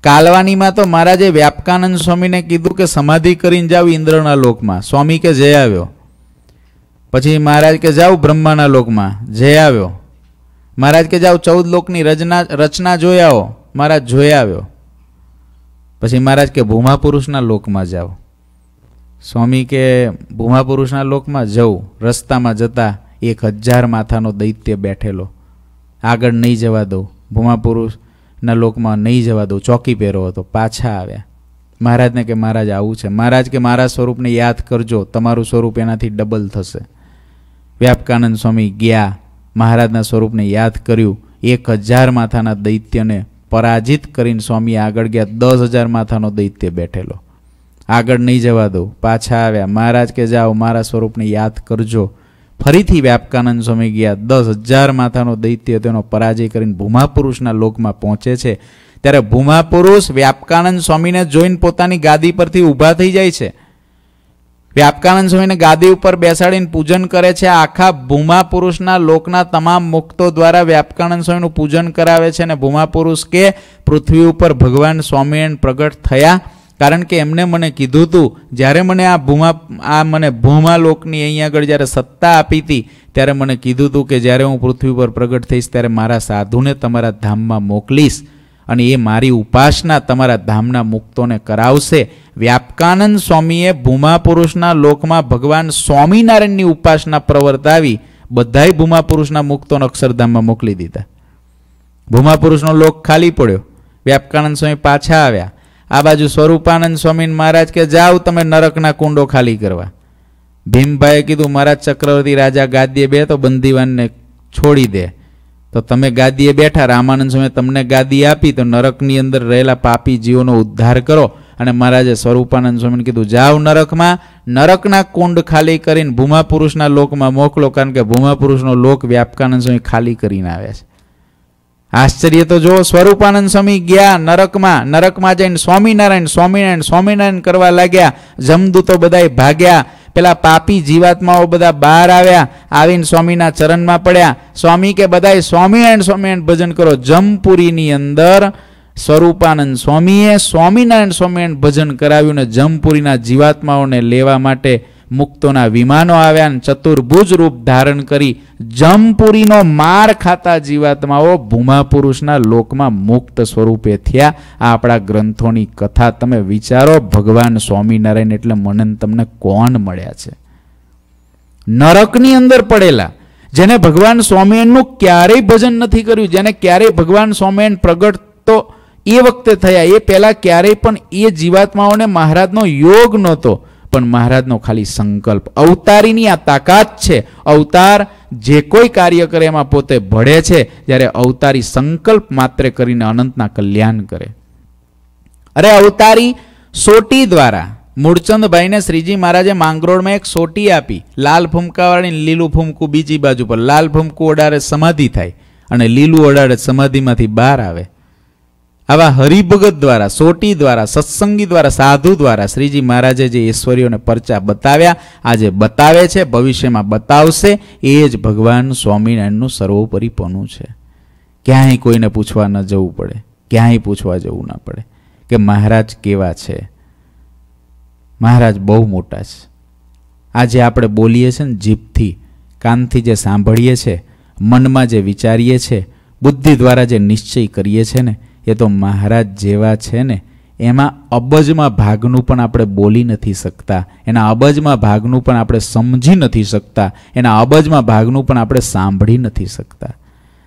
A: કાલવાનીમાં તો મહારાજે વ્યાપકાનંદ સ્વામીને કીધું કે સમાધિ કરીને જાવ ઇન્દ્રના લોકમાં. સ્વામી કે જય આવ્યો? પછી મહારાજ કે જાઓ બ્રહ્માના લોકમાં. જય આવ્યો. મહારાજ કે જાઓ ચૌદ લોકની રચના રચના જોઈ આવો. મહારાજ જોઈ આવ્યો. પછી મહારાજ કે ભૂમા પુરુષના લોકમાં જાઓ. સ્વામી કે ભૂમા પુરુષના લોકમાં જવું. રસ્તામાં જતા એક હજાર માથાનો દૈત્ય બેઠેલો. આગળ નહીં જવા દઉં ભૂમા પુરુષના લોકમાં નહીં જવા દઉં ચોકી પહેરો હતો. પાછા આવ્યા. મહારાજને કે, મહારાજ, આવું છે. મહારાજ કે, મારા સ્વરૂપને યાદ કરજો. તમારું સ્વરૂપ એનાથી ડબલ થશે. વ્યાપકાનંદ સ્વામી ગયા. મહારાજના સ્વરૂપને યાદ કર્યું. એક હજાર માથાના દૈત્યને પરાજિત કરીને સ્વામી આગળ ગયા. દસ હજાર માથાનો દૈત્ય બેઠેલો. આગળ નહીં જવા દઉં પાછા આવ્યા. મહારાજ કે, જાઓ, મારા સ્વરૂપને યાદ કરજો. ફરીથી વ્યાપકાનંદ સ્વામી ગયા. દસ હજાર માથાનો દૈત્ય તેનો પરાજય કરીને ભૂમાપુરુષના લોકમાં પહોંચે છે. ત્યારે ભૂમાપુરુષ વ્યાપકાનંદ સ્વામીને જોઈને પોતાની ગાદી પરથી ઊભા થઈ જાય છે. વ્યાપકાનંદ સ્વામીને ગાદી ઉપર બેસાડીને પૂજન કરે છે. આખા ભૂમા પુરુષના લોકના તમામ મુક્તો દ્વારા વ્યાપકાનંદ સ્વામીનું પૂજન કરાવે છે અને ભૂમા પુરુષ કે પૃથ્વી ઉપર ભગવાન સ્વામિનારાયણ પ્રગટ થયા. કારણ કે એમને મને કીધું હતું જ્યારે મને આ ભૂમા આ મને ભૂમા લોકની અહીંયા આગળ જ્યારે સત્તા આપી હતી, ત્યારે મને કીધું હતું કે જ્યારે હું પૃથ્વી પર પ્રગટ થઈશ, ત્યારે મારા સાધુને તમારા ધામમાં મોકલીશ અને એ મારી ઉપાસના તમારા ધામના મુક્તોને કરાવશે. વ્યાપકાનંદ સ્વામીએ ભૂમા પુરુષના લોકમાં ભગવાન સ્વામિનારાયણની ઉપાસના પ્રવર્તાવી બધાય ભૂમા પુરુષના મુક્તોને અક્ષરધામમાં મોકલી દીધા. ભૂમા પુરુષનો લોક ખાલી પડ્યો. વ્યાપકાનંદ સ્વામી પાછા આવ્યા. આ બાજુ સ્વરૂપાનંદ સ્વામી મહારાજ કે જાઓ તમે નરકના કુંડો ખાલી કરવા. ભીમભાઈએ કીધું, મહારાજ ચક્રવર્તી રાજા ગાદીએ બે, તો બંદીવાનને છોડી દે. તો તમે ગાદીએ બેઠા, રામાનંદ સ્વામી તમને ગાદી આપી, તો નરકની અંદર રહેલા પાપી જીવોનો ઉદ્ધાર કરો. અને મહારાજે સ્વરૂપાનંદ સ્વામીને કીધું, જાઓ નરકમાં, નરકના કુંડ ખાલી કરીને ભૂમા પુરુષના લોકમાં મોકલો, કારણ કે ભૂમા પુરુષનો લોક વ્યાપકાનંદ સ્વામી ખાલી કરીને આવ્યા છે. આશ્ચર્ય તો જો સ્વરૂપાનંદ સ્વામી ગયા નરકમાં નરકમાં જઈને સ્વામિનારાયણ સ્વામિનારાયણ સ્વામિનારાયણ કરવા લાગ્યા. જમદૂતો બધાય ભાગ્યા. પેલા પાપી જીવાત્માઓ બધા બહાર આવ્યા. આવીને સ્વામીના ચરણમાં પડ્યા. સ્વામી કે, બધાય સ્વામિનારાયણ સ્વામિનારાયણ ભજન કરો. જમપુરીની અંદર સ્વરૂપાનંદ સ્વામીએ સ્વામિનારાયણ સ્વામિનારાયણ ભજન કરાવ્યું ને જમપુરીના જીવાત્માઓને લેવા માટે મુક્તોના વિમાનો આવ્યા અને ચતુર્ભુજ રૂપ ધારણ કરી જમપુરીનો માર ખાતા જીવાત્માઓ ભૂમા પુરુષના લોકમાં મુક્ત સ્વરૂપે થયા. આ આપણા ગ્રંથોની કથા. તમે વિચારો, ભગવાન સ્વામિનારાયણ એટલે મનન તમને કોણ મળ્યા છે? નરકની અંદર પડેલા, જેને ભગવાન સ્વામિનારાયણનું ક્યારેય ભજન નથી કર્યું, જેને ક્યારેય ભગવાન સ્વામિનારાયણ પ્રગટ તો એ વખતે થયા. એ પહેલાં ક્યારેય પણ એ જીવાત્માઓને મહારાજનો યોગ નહોતો. પણ મહારાજનો ખાલી સંકલ્પ. અવતારીની આ તાકાત છે. અવતાર જે કોઈ કાર્ય કરે એમાં પોતે ભળે છે, જ્યારે અવતારી સંકલ્પ માત્ર કરીને અનંતના કલ્યાણ કરે. અરે અવતારી સોટી દ્વારા મૂળચંદભાઈને શ્રીજી મહારાજે માંગરોળમાં એક સોટી આપી. લાલ ફૂમકાવાળી લીલું ફૂમકું બીજી બાજુ પર. લાલ ફૂમકું ઓડાડે સમાધિ થાય અને લીલું ઓડાડે સમાધિમાંથી બહાર આવે. આવા હરિભગત દ્વારા, સોટી દ્વારા, સત્સંગી દ્વારા, સાધુ દ્વારા શ્રીજી મહારાજે જે ઈશ્વરીઓને પરચા બતાવ્યા, આજે બતાવે છે, ભવિષ્યમાં બતાવશે, એ જ ભગવાન સ્વામિનારાયણનું સર્વોપરીપણું છે. ક્યાંય કોઈને પૂછવા ન જવું પડે, ક્યાંય પૂછવા જવું ના પડે કે મહારાજ કેવા છે? મહારાજ બહુ મોટા છે. આજે આપણે બોલીએ છીએ ને જીભથી, કાનથી જે સાંભળીએ છીએ મનમાં જે વિચારીએ છીએ બુદ્ધિ દ્વારા જે નિશ્ચય કરીએ છીએ ને એ તો મહારાજ જેવા છે ને. એમાં અબજમાં ભાગનું પણ આપણે બોલી નથી શકતા. એના અબજમાં ભાગનું પણ આપણે સમજી નથી શકતા. એના અબજમાં ભાગનું પણ આપણે સાંભળી નથી શકતા.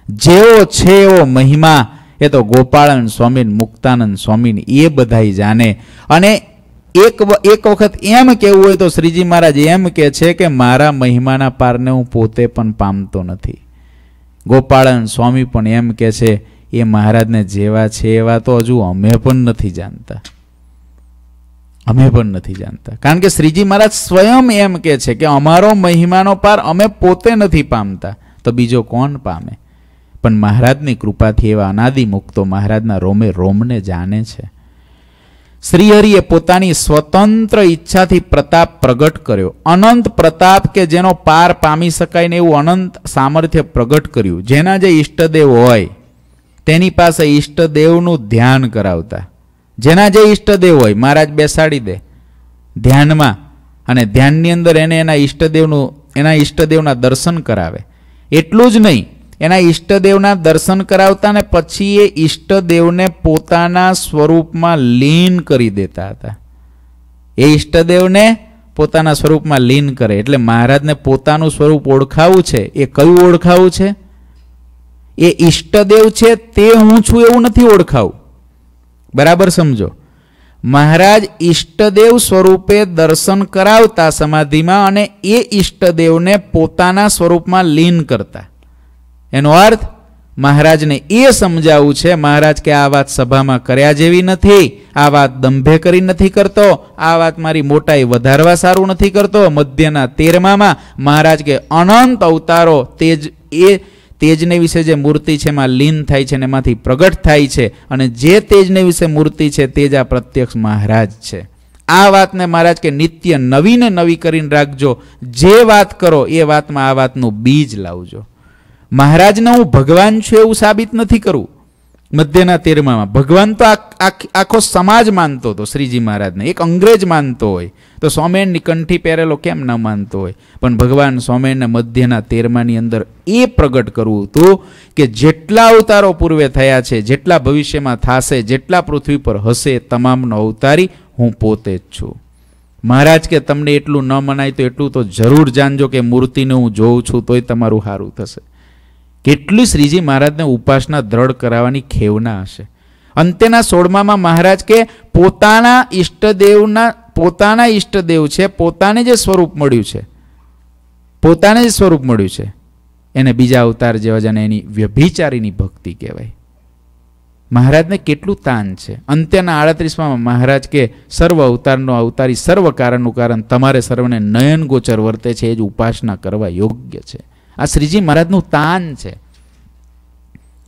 A: જેવો છે એવો મહિમા, એ તો ગોપાળન સ્વામી મુક્તાનંદ સ્વામી એ બધાય જાણે. અને એક એક વખત એમ કેવું હોય તો શ્રીજી મહારાજ એમ કે છે કે મારા મહિમાના પારને હું પોતે પણ પામતો નથી. ગોપાળન, સ્વામી પણ એમ કે છે એ મહારાજને જેવા છે એવા તો હજુ અમે પણ નથી જાણતા. અમે પણ નથી જાણતા. કારણ કે શ્રીજી મહારાજ સ્વયં એમ કે છે કે અમારો મહિમાનો પાર અમે પોતે નથી પામતા. તો બીજો કોણ પામે? પણ મહારાજની કૃપાથી એવા અનાદિ મુક્તો મહારાજના રોમે રોમને જાણે છે. શ્રીહરિએ પોતાની સ્વતંત્ર ઈચ્છાથી પ્રતાપ પ્રગટ કર્યો. અનંત પ્રતાપ કે જેનો પાર પામી શકાય ને એવું અનંત સામર્થ્ય પ્રગટ કર્યું. જેના જે ઈષ્ટદેવ હોય તેની પાસે ઈષ્ટદેવનું ધ્યાન કરાવતા. જેના જે ઈષ્ટદેવ હોય, મહારાજ બેસાડી દે. ધ્યાનમાં અને ધ્યાનની અંદર એને એના ઈષ્ટદેવનું, એના ઈષ્ટદેવના દર્શન કરાવે. એટલું જ નહીં, એના ઈષ્ટદેવના દર્શન કરાવતા ને પછી એ ઈષ્ટદેવને પોતાના સ્વરૂપમાં લીન કરી દેતા હતા. એ ઈષ્ટદેવને પોતાના સ્વરૂપમાં લીન કરે. એટલે મહારાજને પોતાનું સ્વરૂપ ઓળખાવું છે. એ કયું ઓળખાવું છે? એ ઈષ્ટદેવ છે તે હું છું એવું નથી ઓળખાવું. બરાબર સમજો? મહારાજ ઈષ્ટદેવ સ્વરૂપે દર્શન કરાવતા સમાધિમાં અને એ ઈષ્ટદેવને પોતાના સ્વરૂપમાં લીન કરતા. એનો અર્થ, મહારાજને એ સમજાવવું છે, મહારાજ કે આ વાત સભામાં કર્યા જેવી નથી, આ વાત દંભે કરી નથી કરતો, આ વાત મારી મોટાઈ વધારવા સારું નથી કરતો, મધ્યના તેરમામાં મહારાજ કે અનંત અવતારો તે જ એ તેજને વિશે જે મૂર્તિ છે એમાં લીન થાય છે અને એમાંથી પ્રગટ થાય છે અને જે તેજને વિશે મૂર્તિ છે તેજ આ પ્રત્યક્ષ મહારાજ છે. આ વાતને મહારાજ કે નિત્ય નવીને નવી કરીને રાખજો. જે વાત કરો એ વાતમાં આ વાતનું બીજ લાવજો. મહારાજને હું ભગવાન છું એવું સાબિત નથી કરવું મધ્યના તેરમામાં, ભગવાન તો આખો સમાજ માનતો હતો શ્રીજી મહારાજને. એક અંગ્રેજ માનતો હોય. તો સોમેનની કંઠી પહેરેલો કેમ ન માનતો હોય? પણ ભગવાન સોમેનને મધ્યના તેરમાની અંદર એ પ્રગટ કરવું હતું કે જેટલા અવતારો પૂર્વે થયા છે, જેટલા ભવિષ્યમાં થશે, જેટલા પૃથ્વી પર હશે, તમામનો અવતારી હું પોતે જ છું. મહારાજ કે, તમને એટલું ન મનાય તો એટલું તો જરૂર જાણજો કે મૂર્તિને હું જોઉં છું, તોય તમારું સારું થશે. કેટલી શ્રીજી મહારાજને ઉપાસના દ્રઢ કરાવવાની ખેવના હશે. અંતેના સોળમામાં મહારાજ કે, પોતાના ઈષ્ટદેવના, પોતાના ઈષ્ટદેવ છે, પોતાને જે સ્વરૂપ મળ્યું છે, પોતાને જે સ્વરૂપ મળ્યું છે, એને બીજા અવતાર જેવા જને એની વ્યભિચારીની ભક્તિ કહેવાય. મહારાજને કેટલું તાન છે. અંત્યના આડત્રીસમાં મહારાજ કે, સર્વ અવતારનો અવતારી સર્વ કારણનું કારણ તમારે સર્વને નયન ગોચર વર્તે છે, એ જ ઉપાસના કરવા યોગ્ય છે. આ શ્રીજી મહારાજનું તાન છે.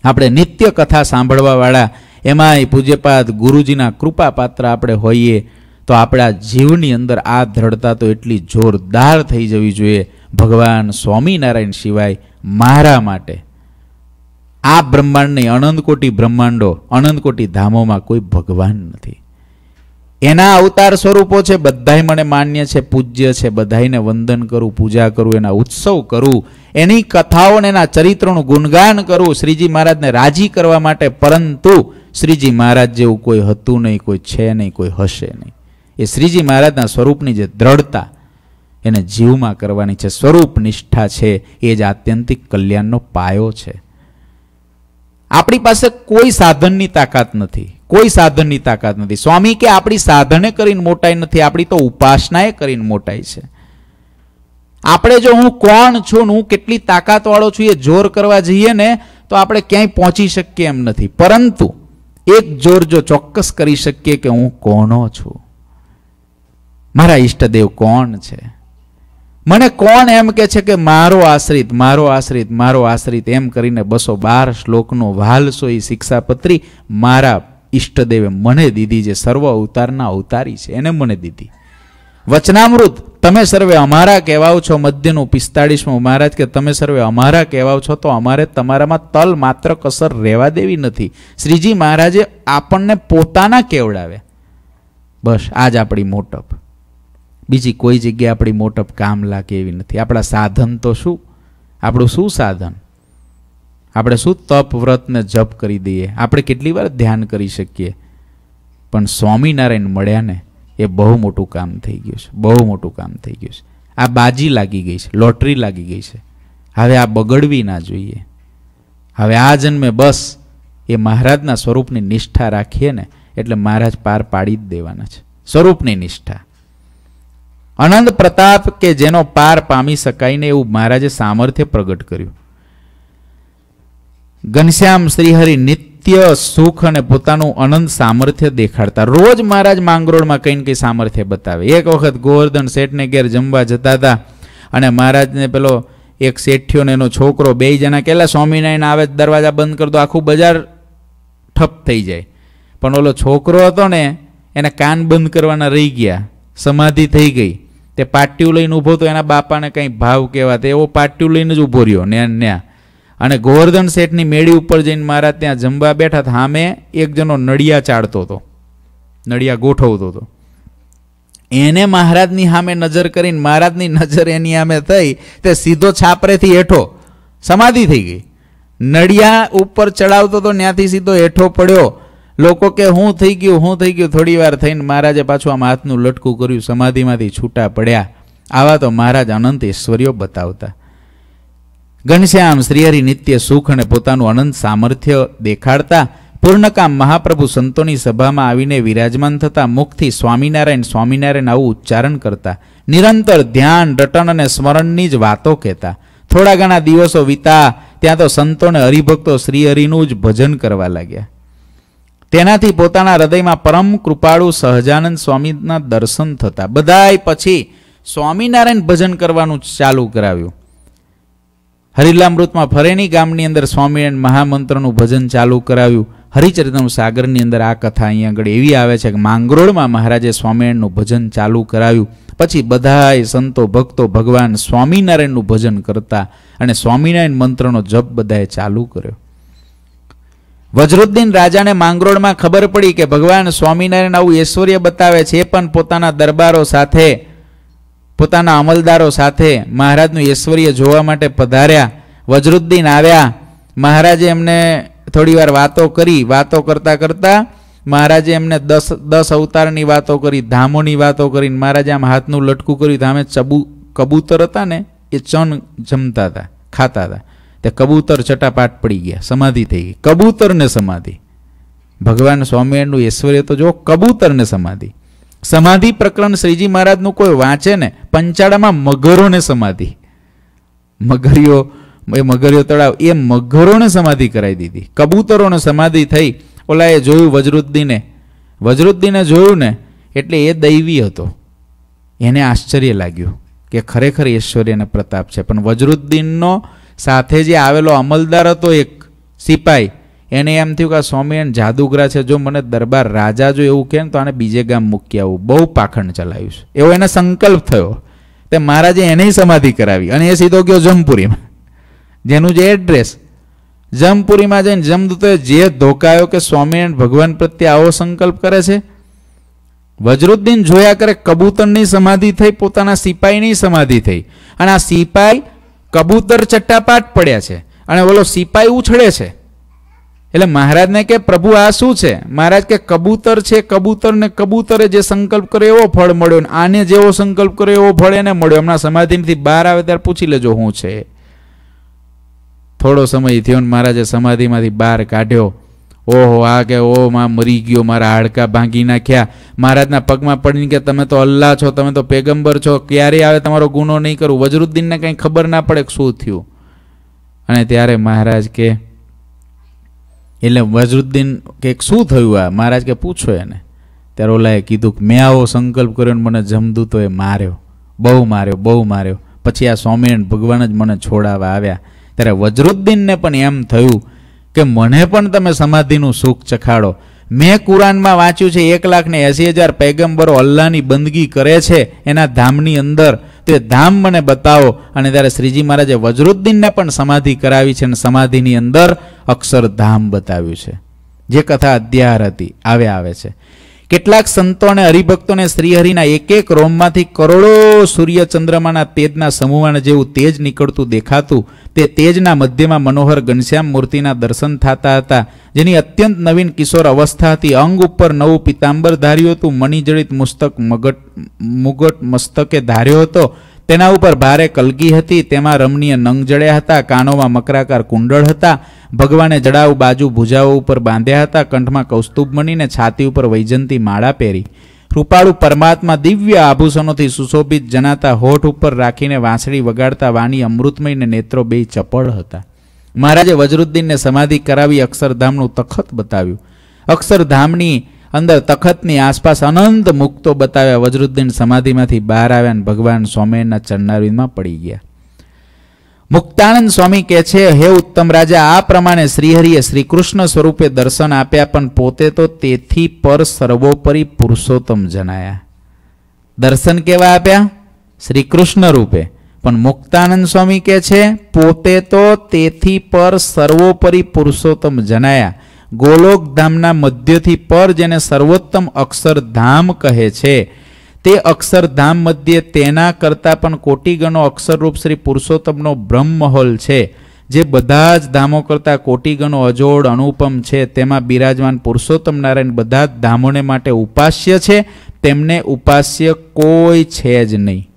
A: આપણે નિત્ય કથા સાંભળવાવાળા, એમાંય પૂજ્યપાદ ગુરુજીના કૃપાપાત્ર આપણે હોઈએ, તો આપણા જીવની અંદર આ દ્રઢતા તો એટલી જોરદાર થઈ જવી જોઈએ ભગવાન સ્વામિનારાયણ સિવાય મારા માટે. આ બ્રહ્માંડની અનંતકોટી બ્રહ્માંડો અનંતકોટી ધામોમાં કોઈ ભગવાન નથી. એના અવતાર સ્વરૂપો છે, બધાય મને માન્ય છે, પૂજ્ય છે બધાને વંદન કરું, પૂજા કરું, એના ઉત્સવ કરું, એની કથાઓ એના ચરિત્રનું ગુણગાન કરું, શ્રીજી મહારાજને રાજી કરવા માટે, પરંતુ શ્રીજી મહારાજ જેવું કોઈ હતું નહીં, કોઈ છે નહીં, કોઈ હશે નહીં. એ શ્રીજી મહારાજના સ્વરૂપની જે દ્રઢતા, એને જીવમાં કરવાની છે સ્વરૂપ નિષ્ઠા છે, એ જ આત્યંતિક કલ્યાણનો પાયો છે. આપણી પાસે કોઈ સાધનની તાકાત નથી. કોઈ સાધનની તાકાત નથી. સ્વામી કે આપણી સાધને કરીને મોટાઈ નથી, આપણી તો ઉપાસનાએ કરીને મોટાઈ છે. આપણે જો હું કોણ છું હું કેટલી તાકાતવાળો છું એ જોર કરવા જઈએ ને, તો આપણે ક્યાંય પહોંચી શકીએ એમ નથી. પરંતુ એક જોર જો ચોક્કસ કરી શકીએ કે હું કોનો છું. મારા ઈષ્ટદેવ કોણ છે? મને કોણ એમ કે છે કે મારો આશ્રિત મારો આશ્રિત મારો આશ્રિત એમ કરીને બસો બાર શ્લોકનો વાલસો એ શિક્ષાપત્રી મારા ઈષ્ટદેવે મને દીધી જે સર્વ અવતારના અવતારી છે, એને મને દીધી. વચનામૃત, તમે સર્વે અમારા કહેવાઓ છો, મધ્યનું પિસ્તાળીસમું મહારાજ કે તમે સર્વે અમારા કહેવાઓ છો, તો અમારે તમારામાં તલ માત્ર કસર રહેવા દેવી નથી. શ્રીજી મહારાજે આપણને પોતાના કેવડાવે બસ, આજ આપણી મોટપ. બીજી કોઈ જગ્યાએ આપણી મોટપ કામ લાગે એવી નથી. આપણા સાધન તો શું? આપણું શું સાધન? આપણે શું તપ વ્રતને જપ કરી દઈએ? આપણે કેટલી વાર ધ્યાન કરી શકીએ? પણ સ્વામિનારાયણ મળ્યા ને, એ બહુ મોટું કામ થઈ ગયું છે. બહુ મોટું કામ થઈ ગયું છે. આ બાજી લાગી ગઈ છે. લોટરી લાગી ગઈ છે. હવે આ બગડવી ના જોઈએ. હવે આ જન્મે બસ એ મહારાજના સ્વરૂપની નિષ્ઠા રાખીએ ને, એટલે મહારાજ પાર પાડી જ દેવાના છે. સ્વરૂપની નિષ્ઠા. અનંત પ્રતાપ કે જેનો પાર પામી શકાય ને એવું મહારાજે સામર્થ્ય પ્રગટ કર્યું. ઘનશ્યામ શ્રીહરિ નિત્ય સુખ અને પોતાનું અનંત સામર્થ્ય દેખાડતા. રોજ મહારાજ માંગરોળમાં કંઈ ને કંઈ સામર્થ્ય બતાવે. એક વખત ગોવર્ધન શેઠને ઘેર જમવા જતા હતા અને મહારાજને પેલો એક શેઠિયો એનો છોકરો બે જણા કેલા સ્વામિનારાયણ આવે દરવાજા બંધ કરી દો, આખું બજાર ઠપ થઈ જાય. પણ ઓલો છોકરો હતો ને, એને કાન બંધ કરવાના રહી ગયા. સમાધિ થઈ ગઈ. તે પાટિયું લઈને ઊભો તો એના બાપાને કંઈ ભાવ કહેવા તે એવો પાટિયું લઈને જ ઊભો રહ્યો ને ન્યા. અને ગોવર્ધન શેઠની મેળી ઉપર જઈને મહારાજ ત્યાં જમવા બેઠા સામે એક જણો નડિયા ચાળતો હતો નડિયા ગોઠવતો હતો. એને મહારાજની સામે નજર કરીને, મહારાજની નજર એની સામે થઈ, તે સીધો છાપરેથી હેઠો, સમાધિ થઈ ગઈ. નડિયા ઉપર ચડાવતો તો ત્યાંથી સીધો હેઠો પડ્યો લોકો કે, હું થઈ ગયું, હું થઈ ગયું. થોડી વાર થઈને મહારાજે પાછું આમ હાથનું લટકું કર્યું, સમાધિમાંથી છૂટા પડ્યા. આવા તો મહારાજ અનંત ઈશ્વર્યો બતાવતા. ઘનશ્યામ, શ્રીહરિ, નિત્ય સુખ અને પોતાનું અનંત સામર્થ્ય દેખાડતા પૂર્ણકામ મહાપ્રભુ સંતોની સભામાં આવીને વિરાજમાન થતા મુખથી સ્વામિનારાયણ સ્વામિનારાયણ આવું ઉચ્ચારણ કરતા. નિરંતર ધ્યાન, રટન અને સ્મરણની જ વાતો કહેતા. થોડા ઘણા દિવસો વીતા, ત્યાં તો સંતોને હરિભક્તો શ્રીહરિનું જ ભજન કરવા લાગ્યા. તેનાથી પોતાના હૃદયમાં પરમ કૃપાળુ સહજાનંદ સ્વામીના દર્શન થતા. બધાય પછી સ્વામિનારાયણ ભજન કરવાનું ચાલુ કરાવ્યું. હરિલામૃતમાં ફરેની ગામની અંદર સ્વામિનારાયણ મહામંત્રનું ભજન ચાલુ કરાવ્યું. હરિચરિતમ સાગરની અંદર આ કથા અહીંયા આગળ એવી આવે છે કે માંગરોળમાં મહારાજે સ્વામિનારાયણનું ભજન ચાલુ કરાવ્યું. પછી બધાય સંતો, ભક્તો, ભગવાન સ્વામિનારાયણનું ભજન કરતા અને સ્વામિનારાયણ મંત્રનો જપ બધાએ ચાલુ કર્યો. વજરુદ્દીન રાજાને માંગરોળમાં ખબર પડી કે ભગવાન સ્વામિનારાયણ આવું ઐશ્વર્ય બતાવે છે, પણ પોતાના દરબારો સાથે, પોતાના અમલદારો સાથે મહારાજનું ઐશ્વર્ય જોવા માટે પધાર્યા. વજરુદ્દીન આવ્યા. મહારાજે એમને થોડીવાર વાતો કરી. વાતો કરતાં કરતાં મહારાજે એમને દસ દસ અવતારની વાતો કરી, ધામોની વાતો કરીને મહારાજે આમ હાથનું લટકું કર્યું. ધામે ચબુ, કબૂતર હતા ને, એ ચણ જમતા હતા, ખાતા હતા. તે કબૂતર ચટાપાટ પડી ગયા, સમાધિ થઈ ગઈ. કબૂતરને સમાધિ. ભગવાન સ્વામિનારાયણનું ઐશ્વર્ય તો જો કબૂતરને સમાધિ. સમાધિ પ્રકરણ શ્રીજી મહારાજનું કોઈ વાંચે ને, પંચાળામાં મગરોને સમાધિ. મગરીઓ, એ મગરીઓ તળાવ, એ મગરોને સમાધિ કરાવી દીધી. કબૂતરોને સમાધિ થઈ, ઓલા એ જોયું વજરુદ્દીને વજરુદ્દીને જોયું ને, એટલે એ દૈવી હતો. એને આશ્ચર્ય લાગ્યું કે ખરેખર ઐશ્વર્યને પ્રતાપ છે. પણ વજરુદ્દીનનો સાથે જે આવેલો અમલદાર હતો એક સિપાઈ, એને એમ થયું કે આ સ્વામિનારાયણ જાદુગરા છે, જો મને દરબાર રાજા જો એવું કહે ને તો આને બીજે ગામ મૂકી આવું. બહુ પાખંડ ચલાવ્યું છે. એવો એને સંકલ્પ થયો તે મહારાજે એને સમાધિ કરાવી અને એ સીધો ગયો જમપુરીમાં. જેનું જે એડ્રેસ જમપુરીમાં જઈને જમદૂતોએ જે ધોકાયો કે સ્વામિનારાયણ ભગવાન પ્રત્યે આવો સંકલ્પ કરે છે, વજરુદ્દીન જોયા કરે કબૂતરની સમાધિ થઈ, પોતાના સિપાહીની સમાધિ થઈ. અને આ સિપાઈ કબૂતર ચટ્ટાપાટ પડ્યા છે અને ઓલો સિપાઈ ઉછળે છે. એટલે મહારાજને કે, પ્રભુ, આ શું છે? મહારાજ કે, કબૂતર છે, કબૂતર ને કબૂતરે જે સંકલ્પ કર્યો એવો ફળ મળ્યો ને આને જેવો સંકલ્પ કર્યો એવો ફળ એને મળ્યો. હમણાં સમાધિથી બહાર આવે ત્યારે પૂછી લેજો શું છે. થોડો સમય થયો ને મહારાજે સમાધિમાંથી બહાર કાઢ્યો. ઓહો, આ કે ઓ માં મરી ગયો, મારા હાડકા ભાંગી નાખ્યા. મહારાજના પગમાં પડીને કે તમે તો અલ્લાહ છો, તમે તો પેગંબર છો ક્યારે આવે તમારો ગુનો નહીં કરું. વજરુદ્દીનને કંઈ ખબર ના પડે શું થયું. અને ત્યારે મહારાજ કે, એટલે વજરુદ્દીન કે શું થયું આ? મહારાજ કે, પૂછો એને. ત્યારે ઓલાએ કીધું કે, મેં આવો સંકલ્પ કર્યો ને મને જમદૂતોએ માર્યો. બહુ માર્યો બહુ માર્યો. પછી આ સ્વામિનારાયણ ભગવાન જ મને છોડાવવા આવ્યા. ત્યારે વજરુદ્દીનને પણ એમ થયું કે મને પણ તમે સમાધિનું સુખ ચખાડો. મેં કુરાનમાં વાંચ્યું છે, એક લાખ ને એસી હજાર પૈગંબરો અલ્લાહની બંદગી કરે છે, એના ધામની અંદર. તે ધામ મને બતાવો. અને ત્યારે શ્રીજી મહારાજે વજરુદ્દીનને પણ સમાધિ કરાવી છે અને સમાધિની અંદર અક્ષરધામ બતાવ્યું છે. જે કથા અધ્યાર હતી, આવે આવે છે. કેટલાક સંતો અને હરિભક્તોને શ્રીહરિના એક એક રોમમાંથી કરોડો સૂર્ય ચંદ્રમાના તેજના સમૂહમાં જેવું તેજ નીકળતું દેખાતું. તે તેજના મધ્યમાં મનોહર ઘનશ્યામ મૂર્તિના દર્શન થતા હતા, જેની અત્યંત નવીન કિશોર અવસ્થા હતી. અંગ ઉપર નવું પિતાંબર ધાર્યું હતું. મણિજડિત મુસ્તક મગટ મુગટ મસ્તકે ધાર્યો હતો. તેના ઉપર ભારે કલગી હતી, તેમાં રમણીય નંગ જડ્યા હતા, કાનોમાં મકરાકાર કુંડળ હતા, ભગવાને જડાવ બાજુ ભુજાઓ ઉપર બાંધ્યા હતા, કંઠમાં કૌસ્તુભ મણીને છાતી ઉપર વૈજંતી માળા પહેરી. રૂપાળુ પરમાત્મા દિવ્ય આભૂષણોથી સુશોભિત જનાતા હોઠ ઉપર રાખીને વાંસળી વગાડતા વાણી અમૃતમય ને નેત્રો બે ચપળ હતા. મહારાજે વજરુદ્દીનને સમાધિ કરાવી અક્ષરધામનું તખત બતાવ્યું. અક્ષરધામની અંદર તખતની આસપાસ અનંત મુક્તો બતાવ્યા વજરુદ્દીન સમાધિમાંથી બહાર આવ્યા અને ભગવાન સ્વામિનારાયણના ચરણારવિંદમાં પડી ગયા. મુક્તાનંદ સ્વામી કહે છે, હે ઉત્તમ રાજા, આ પ્રમાણે શ્રીહરિએ શ્રીકૃષ્ણ સ્વરૂપે દર્શન આપ્યા, પણ પોતે તો તેથી પર સર્વોપરી પુરુષોત્તમ જણાયા. દર્શન કેવા આપ્યા? શ્રીકૃષ્ણ રૂપે. પણ મુક્તાનંદ સ્વામી કહે છે, પોતે તો તેથી પર સર્વોપરી પુરુષોત્તમ જણાયા. ગોલોકધામના મધ્યથી પર જેને સર્વોત્તમ અક્ષરધામ કહે છે, તે અક્ષરધામ મધ્યે તેના કરતાં પણ કોટીગણો અક્ષરરૂપ શ્રી પુરુષોત્તમનો બ્રહ્મહોલ છે, જે બધા જ ધામો કરતાં કોટીગણો અજોડ અનુપમ છે. તેમાં બિરાજમાન પુરુષોત્તમ નારાયણ બધા જ ધામોને માટે ઉપાસ્ય છે, તેમને ઉપાસ્ય કોઈ છે જ નહીં.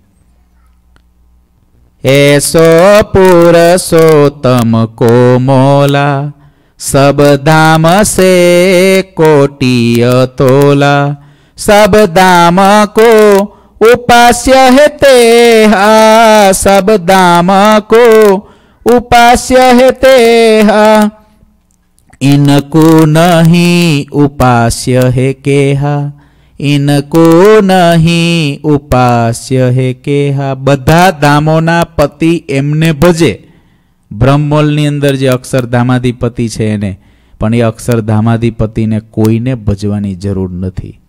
A: એસો પુરુષોત્તમ કોમોલા सब धाम से कोटि तोला सब दाम को उपास्य है ते सब दाम को उपास्य है ते इनको नहीं उपास्य है केहा इनको नहीं उपास्य है केहा બધા ધામોના પતિ એમને ભજે બ્રહ્મોલની અંદર જે અક્ષરધામાધિપતિ છે એને, પણ એ અક્ષરધામાધિપતિને કોઈને ભજવાની જરૂર નથી.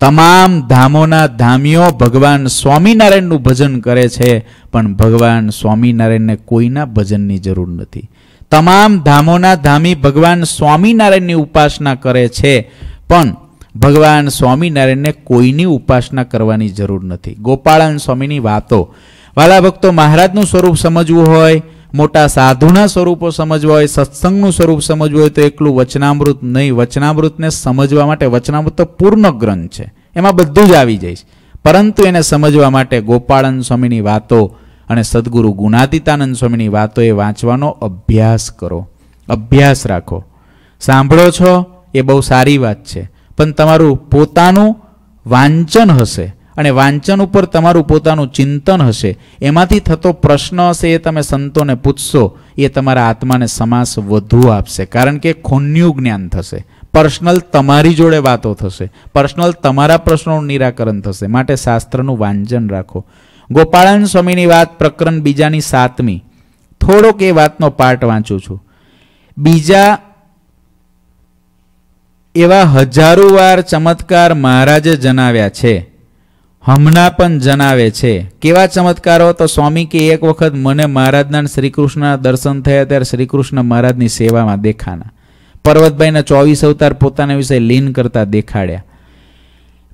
A: તમામ ધામોના ધામીઓ ભગવાન સ્વામિનારાયણનું ભજન કરે છે, પણ ભગવાન સ્વામિનારાયણને કોઈના ભજનની જરૂર નથી. તમામ ધામોના ધામી ભગવાન સ્વામિનારાયણની ઉપાસના કરે છે, પણ ભગવાન સ્વામિનારાયણને કોઈની ઉપાસના કરવાની જરૂર નથી. ગોપાળાન સ્વામીની વાતો. વાલા ભક્તો, મહારાજનું સ્વરૂપ સમજવું હોય મોટા સાધુના સ્વરૂપો સમજવા હોય, સત્સંગનું સ્વરૂપ સમજવું હોય, તો એકલું વચનામૃત નહીં. વચનામૃતને સમજવા માટે વચનામૃત તો પૂર્ણ ગ્રંથ છે. એમાં બધું જ આવી જાય પરંતુ એને સમજવા માટે ગોપાળન સ્વામીની વાતો અને સદગુરુ ગુણાતીતાનંદ સ્વામીની વાતો એ વાંચવાનો અભ્યાસ કરો. અભ્યાસ રાખો. સાંભળો છો? એ બહુ સારી વાત છે. પણ તમારું પોતાનું વાંચન હશે. અને વાંચન ઉપર તમારું પોતાનું ચિંતન હશે. એમાંથી થતો પ્રશ્ન હશે એ તમે સંતોને પૂછશો, એ તમારા આત્માને સમાસ વધુ આપશે. કારણ કે ખોન્યું જ્ઞાન થશે. પર્સનલ તમારી જોડે વાતો થશે. પર્સનલ તમારા પ્રશ્નોનું નિરાકરણ થશે. માટે શાસ્ત્રનું વાંચન રાખો. ગોપાળન સ્વામીની વાત પ્રકરણ બીજાની સાતમી. થોડોક એ વાતનો પાર્ટ વાંચું છું. બીજા એવા હજારો વાર ચમત્કાર મહારાજે જણાવ્યા છે. હમણાં પણ જણાવે છે, કેવા ચમત્કારો? તો સ્વામી કે એક વખત મને મહારાજના શ્રીકૃષ્ણના દર્શન થયા ત્યારે શ્રીકૃષ્ણ મહારાજની સેવામાં દેખાના પર્વતભાઈના ચોવીસ અવતાર પોતાના વિશે લીન કરતા દેખાડ્યા.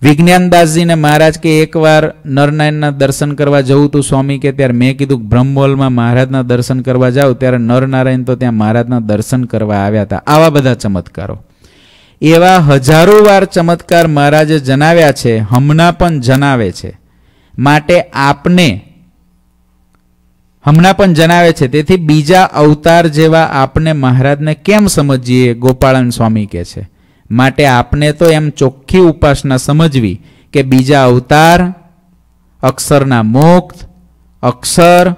A: વિજ્ઞાનદાસજીને મહારાજ કે, એકવાર નરનારાયણના દર્શન કરવા જવું તું સ્વામી કે, ત્યારે મેં કીધું બ્રહ્મોલમાં મહારાજના દર્શન કરવા જાઉં, ત્યારે નરનારાયણ તો ત્યાં મહારાજના દર્શન કરવા આવ્યા હતા. આવા બધા ચમત્કારો. એવા હજારો વાર ચમત્કાર મહારાજે જણાવ્યા છે, હમણાં પણ જણાવે છે. માટે આપને, હમણાં પણ જણાવે છે. તેથી બીજા અવતાર જેવા આપને મહારાજને કેમ સમજીએ, ગોપાળન સ્વામી કે છે. માટે આપને તો એમ ચોખ્ખી ઉપાસના સમજવી કે બીજા અવતાર, અક્ષરના મુક્ત, અક્ષર,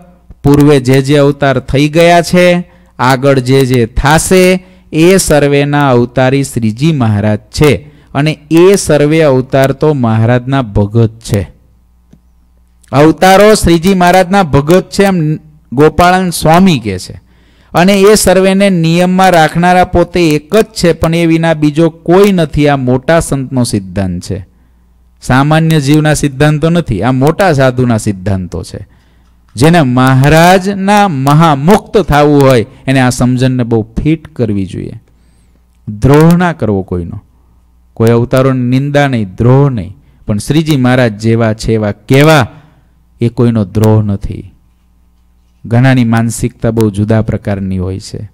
A: પૂર્વે જે જે અવતાર થઈ ગયા છે, આગળ જે જે થાશે એ સર્વેના અવતારી શ્રીજી મહારાજ છે અને એ સર્વે અવતાર તો મહારાજના ભગત છે. અવતારો શ્રીજી મહારાજના ભગત છે એમ ગોપાળન સ્વામી કે છે. અને એ સર્વેને નિયમમાં રાખનારા પોતે એક જ છે, પણ એ વિના બીજો કોઈ નથી. આ મોટા સંતનો સિદ્ધાંત છે. સામાન્ય જીવના સિદ્ધાંતો નથી, આ મોટા સાધુના સિદ્ધાંતો છે. જેને મહારાજના મહામુક્ત થવું હોય, એને આ સમજણને બહુ ફિટ કરવી જોઈએ. દ્રોહ ના કરવો કોઈનો. કોઈ અવતારોની નિંદા નહીં, દ્રોહ નહીં. પણ શ્રીજી મહારાજ જેવા છે એવા કેવા, એ કોઈનો દ્રોહ નથી. ઘણાની માનસિકતા બહુ જુદા પ્રકારની હોય છે.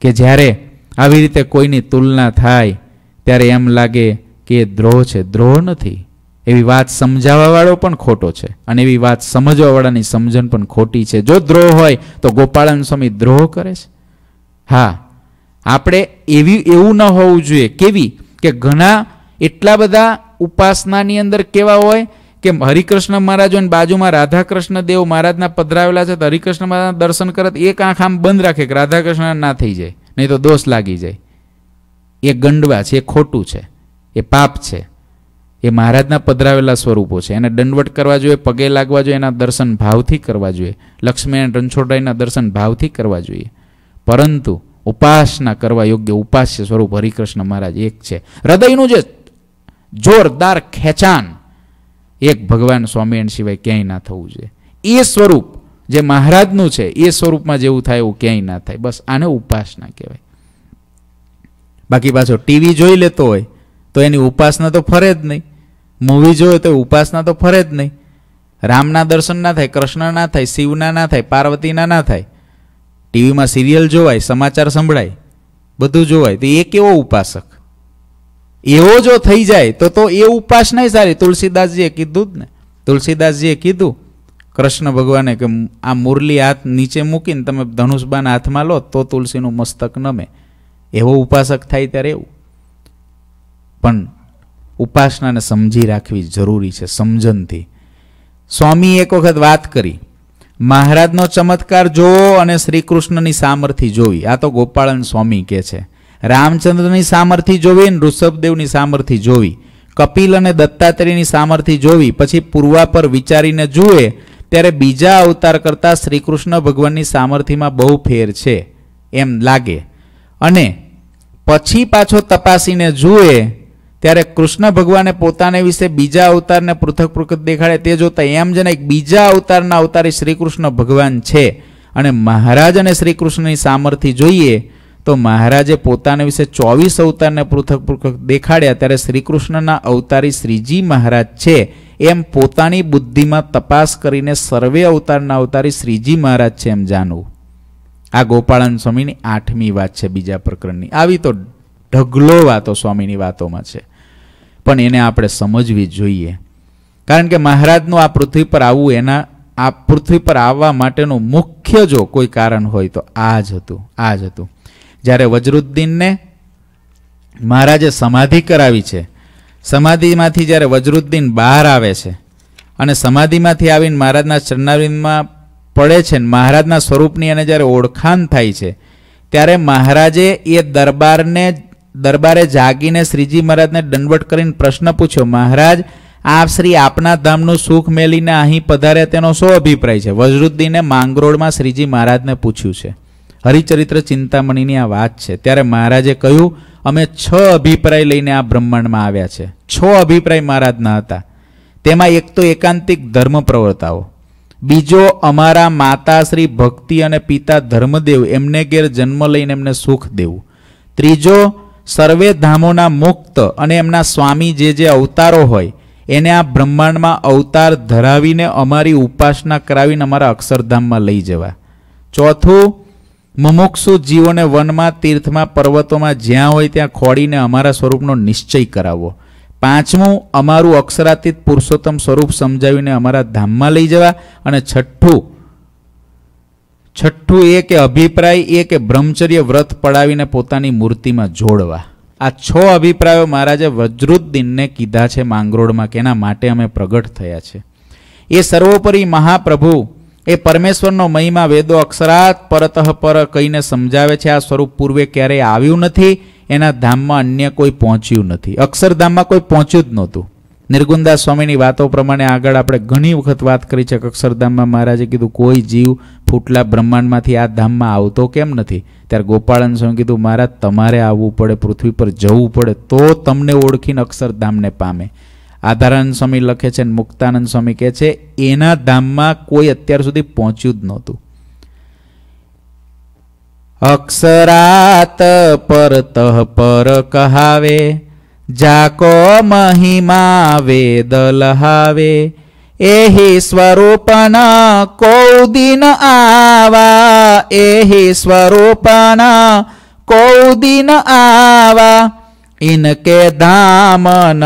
A: કે જ્યારે આવી રીતે કોઈની તુલના થાય, ત્યારે એમ લાગે કે એ દ્રોહ છે, દ્રોહ નથી. એવી વાત સમજાવવાવાળો પણ ખોટો છે. અને એવી વાત સમજવાવાળાની સમજણ પણ ખોટી છે. જો દ્રોહ હોય, તો ગોપાળન સ્વામી દ્રોહ કરે છે. હા, આપણે એવી, એવું ન હોવું જોઈએ. કેવી? કે ઘણા એટલા બધા ઉપાસનાની અંદર કેવા હોય કે હરિકૃષ્ણ મહારાજ હોય બાજુમાં રાધાકૃષ્ણ દેવ મહારાજના પધરાવેલા છે, તો હરિકૃષ્ણ મહારાજના દર્શન કરત એક આંખ આમ બંધ રાખે કે રાધાકૃષ્ણ ના થઈ જાય. નહીં તો દોષ લાગી જાય. એ ગંડવા છે, એ ખોટું છે. એ પાપ છે. એ મહારાજના પધરાવેલા સ્વરૂપો છે. એને દંડવટ કરવા જોઈએ, પગે લાગવા જોઈએ, એના દર્શન ભાવથી કરવા જોઈએ. લક્ષ્મીનારાયણ રણછોડરાયના દર્શન ભાવથી કરવા જોઈએ. પરંતુ ઉપાસના કરવા યોગ્ય ઉપાસ્ય સ્વરૂપ હરિકૃષ્ણ મહારાજ એક છે. હૃદયનું જે જોરદાર ખેંચાણ, એક ભગવાન સ્વામિનારાયણ સિવાય ક્યાંય ના થવું જોઈએ. એ સ્વરૂપ જે મહારાજનું છે, એ સ્વરૂપમાં જેવું થાય એવું ક્યાંય ના થાય. બસ આને ઉપાસના કહેવાય. બાકી પાછો ટીવી જોઈ લેતો હોય, તો એની ઉપાસના તો ફરે જ નહીં. મૂવી જોયો તો ઉપાસના તો ફરે જ નહીં. રામના દર્શન ના થાય કૃષ્ણ ના થાય, શિવના ના થાય, પાર્વતીના ના થાય. ટીવીમાં સિરિયલ જોવાય, સમાચાર સંભળાય, બધું જોવાય, તો એ કેવો ઉપાસક? એવો જો થઈ જાય, તો તો એ ઉપાસના સારી. તુલસીદાસજીએ કીધું જ ને. તુલસીદાસજીએ કીધું, કૃષ્ણ ભગવાને કે આ મુરલી હાથ નીચે મૂકીને તમે ધનુષબાન હાથમાં લો, તો તુલસીનું મસ્તક નમે. એવો ઉપાસક થાય ત્યારે એવું. પણ ઉપાસનાને સમજી રાખવી જરૂરી છે, સમજણથી. સ્વામી એક વખત વાત કરી. મહારાજનો ચમત્કાર જોવો અને શ્રીકૃષ્ણની સામર્થિ જોવી. આ તો ગોપાળન સ્વામી કહે છે. રામચંદ્રની સામર્થ્ય જોવી અને ઋષભદેવની સામર્થ્ય જોવી. કપિલ અને દત્તાત્રેયની સામર્થ્ય જોવી. પછી પૂર્વા પર વિચારીને જુએ, ત્યારે બીજા અવતાર કરતાં શ્રીકૃષ્ણ ભગવાનની સામર્થ્યમાં બહુ ફેર છે, એમ લાગે. અને પછી પાછો તપાસીને જુએ ત્યારે કૃષ્ણ ભગવાને પોતાને વિશે બીજા અવતારને પૃથક પૃથક દેખાડે તે જોતા એમ જને એક બીજા અવતારના અવતારી શ્રી કૃષ્ણ ભગવાન છે. અને મહારાજ અને શ્રી કૃષ્ણની સામર્થ્ય જોઈએ તો મહારાજે પોતાને વિશે ચોવીસ અવતારને પૃથક પૃથક દેખાડ્યા ત્યારે શ્રી કૃષ્ણના અવતારી શ્રીજી મહારાજ છે. એમ પોતાની બુદ્ધિમાં તપાસ કરીને સર્વે અવતારના અવતારી શ્રીજી મહારાજ છે એમ જાણવું. આ ગોપાળન સ્વામીની આઠમી વાત છે બીજા પ્રકરણની. આવી તો ઢગલો વાતો સ્વામીની વાતોમાં છે. પણ એને આપણે સમજવી જોઈએ. કારણ કે મહારાજનું આ પૃથ્વી પર આવવું એના, આ પૃથ્વી પર આવવા માટેનું મુખ્ય જો કોઈ કારણ હોય તો આ જ હતું, આ જ હતું. જ્યારે વજરુદ્દીનને મહારાજે સમાધિ કરાવી છે, સમાધિમાંથી જ્યારે વજરુદ્દીન બહાર આવે છે અને સમાધિમાંથી આવીને મહારાજના ચરણાવિંદમાં પડે છે ને મહારાજના સ્વરૂપની અને જ્યારે ઓળખાણ થાય છે, ત્યારે મહારાજે એ દરબારને દરબારે જાગીને શ્રીજી મહારાજને દંડવટ કરીને પ્રશ્ન પૂછ્યો, મહારાજ, આપ શ્રી આપના ધામનું સુખ મેલીને અહીં પધાર્યા તેનો શું અભિપ્રાય છે? વજરુદ્દીને માંગરોળમાં શ્રીજી મહારાજને પૂછ્યું છે. હરિચરિત્ર ચિંતામણીની આ વાત છે. ત્યારે મહારાજે કહ્યું, અમે છ અભિપ્રાય લઈને આ બ્રહ્માંડમાં આવ્યા છે. છ અભિપ્રાય મહારાજના હતા. તેમાં એક તો એકાંતિક ધર્મ પ્રવર્તાઓ. બીજો, અમારા માતા શ્રી ભક્તિ અને પિતા ધર્મદેવ એમને ઘેર જન્મ લઈને એમને સુખ દેવું. ત્રીજો સર્વે ધામોના મુક્ત અને એમના સ્વામી જે જે અવતારો હોય, એને આ બ્રહ્માંડમાં અવતાર ધરાવીને અમારી ઉપાસના કરાવીને અમારા અક્ષરધામમાં લઈ જવા. ચોથું, મુમુક્ષુ જીવોને વનમાં, તીર્થમાં, પર્વતોમાં જ્યાં હોય ત્યાં ખોડીને અમારા સ્વરૂપનો નિશ્ચય કરાવવો. પાંચમું, અમારું અક્ષરાતીત પુરુષોત્તમ સ્વરૂપ સમજાવીને અમારા ધામમાં લઈ જવા. અને છઠ્ઠું છઠ્ઠું એ કે અભિપ્રાય, એ કે બ્રહ્મચર્ય વ્રત પડાવીને પોતાની મૂર્તિમાં જોડવા. આ છ અભિપ્રાયો મહારાજે વજ્રુદ્દીનને કીધા છે માંગરોળમાં કે એના માટે અમે પ્રગટ થયા છે. એ સર્વોપરી મહાપ્રભુ, એ પરમેશ્વરનો મહિમા વેદો અક્ષરાત પરતઃ પર કહીને સમજાવે છે, આ સ્વરૂપ પૂર્વે ક્યારેય આવ્યું નથી, એના ધામમાં અન્ય કોઈ પહોંચ્યું નથી. અક્ષરધામમાં કોઈ પહોંચ્યું જ નહોતું. નિર્ગુણદાસ સ્વામીની વાતો પ્રમાણે આગળ આપણે ઘણી વખત વાત કરી છે. કે અક્ષરધામમાં મહારાજે કીધું, કોઈ જીવ ફૂટલા બ્રહ્માંડમાંથી આ ધામમાં આવતો કેમ નથી? ત્યારે ગોપાળન સ્વામી કીધું, મહારાજ, તમારે આવવું પડે, પૃથ્વી પર જવું પડે, તો તમને ઓળખીને અક્ષરધામને પામે. આધારાનંદ સ્વામી લખે છે અને મુક્તાનંદ સ્વામી કહે છે, એના ધામમાં કોઈ અત્યાર સુધી પહોંચ્યું જ નહોતું. અક્ષરાત પરતઃ પર કહાવે જાકો મહિમા વેદ લહાવે એહી સ્વરૂપન કૌદિન આવા, એહી સ્વરૂપન કૌદિન આવા, ઇનકે ધામન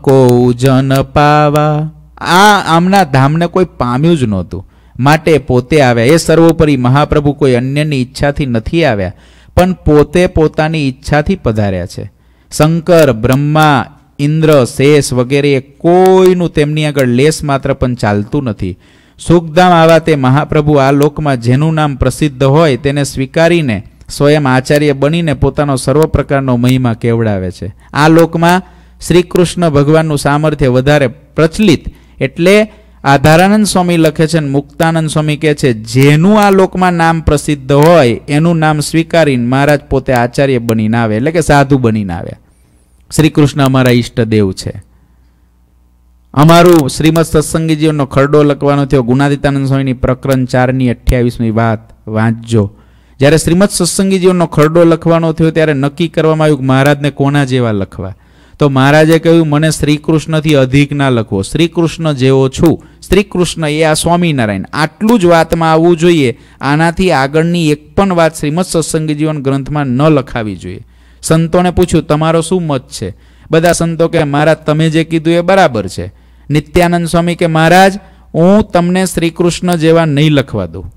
A: કૌજન જન પાવા. આ આમના ધામને કોઈ પામ્યું જ નહોતું. માટે પોતે આવ્યા. એ સર્વોપરી મહાપ્રભુ કોઈ અન્યની ઈચ્છાથી નથી આવ્યા, પણ પોતે પોતાની ઈચ્છાથી પધાર્યા છે. શંકર, બ્રહ્મા, ઇન્દ્ર, શેષ વગેરે કોઈનું તેમની આગળ લેસ માત્ર પણ ચાલતું નથી. સુખધામ આવા તે મહાપ્રભુ આ લોકમાં જેનું નામ પ્રસિદ્ધ હોય તેને સ્વીકારીને સ્વયં આચાર્ય બનીને પોતાનો સર્વ પ્રકારનો મહિમા કેવડાવે છે. આ લોકમાં શ્રી કૃષ્ણ ભગવાનનું સામર્થ્ય વધારે પ્રચલિત એટલે આધારાનંદ સ્વામી લખે છે મુક્તાનંદ સ્વામી કહે છે, જેનું આ લોકમાં નામ પ્રસિદ્ધ હોય, એનું નામ સ્વીકારીને મહારાજ પોતે આચાર્ય બનીને આવે. એટલે કે સાધુ બનીને આવ્યા શ્રી કૃષ્ણ અમારા ઈષ્ટદેવ છે. અમારું શ્રીમદ સત્સંગીજીઓનો ખરડો લખવાનો થયો. ગુણાદિતાનંદ સ્વામીની પ્રકરણ ચારની અઠ્યાવીસમી વાત વાંચજો. જ્યારે શ્રીમદ સત્સંગીજીઓનો ખરડો લખવાનો થયો ત્યારે નક્કી કરવામાં આવ્યું કે મહારાજને કોના જેવા લખવા. તો મહારાજે કહ્યું, મને શ્રીકૃષ્ણથી અધિક ના લખવો. શ્રીકૃષ્ણ જેવો છું. શ્રી કૃષ્ણ એ આ સ્વામિનારાયણ. આટલું જ વાતમાં આવવું જોઈએ. આનાથી આગળની એક પણ વાત શ્રીમદ સત્સંગીજીવન ગ્રંથમાં ન લખાવી જોઈએ. સંતોને પૂછ્યું, તમારો શું મત છે? બધા સંતો કે મહારાજ તમે જે કીધું એ બરાબર છે. નિત્યાનંદ સ્વામી કે, મહારાજ, હું તમને શ્રી કૃષ્ણ જેવા નહીં લખવા દઉં.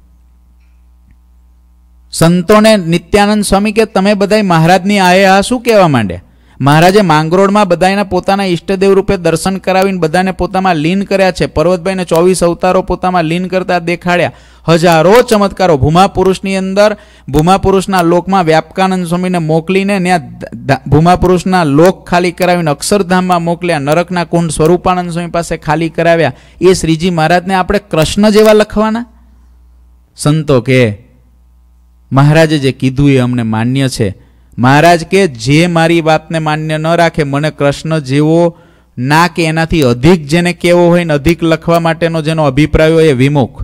A: સંતોને નિત્યાનંદ સ્વામી કે, તમે બધા મહારાજની આયે આ શું કહેવા માંડ્યા? મહારાજે માંગરોળમાં બધાના પોતાના ઈષ્ટદેવ રૂપે દર્શન કરાવીને બધાને પોતામાં લીન કર્યા છે. પર્વતભાઈને ચોવીસ અવતારો પોતામાં લીન કરતા દેખાડ્યા. હજારો ચમત્કારો. ભૂમા પુરુષની અંદર ભૂમા પુરુષના લોકમાં વ્યાપકાનંદ સ્વામીને મોકલીને ત્યાં ભૂમા પુરુષના લોક ખાલી કરાવીને અક્ષરધામમાં મોકલ્યા. નરકના કુંડ સ્વરૂપાનંદ સ્વામી પાસે ખાલી કરાવ્યા. એ શ્રીજી મહારાજને આપણે કૃષ્ણ જેવા લખવાના? સંતો કે, મહારાજે જે કીધું એ અમને માન્ય છે. મહારાજ કે, જે મારી વાતને માન્ય ન રાખે, મને કૃષ્ણ જેવો ના કે એનાથી અધિક જેને કેવો હોય ને અધિક લખવા માટેનો જેનો અભિપ્રાય હોય એ વિમુખ.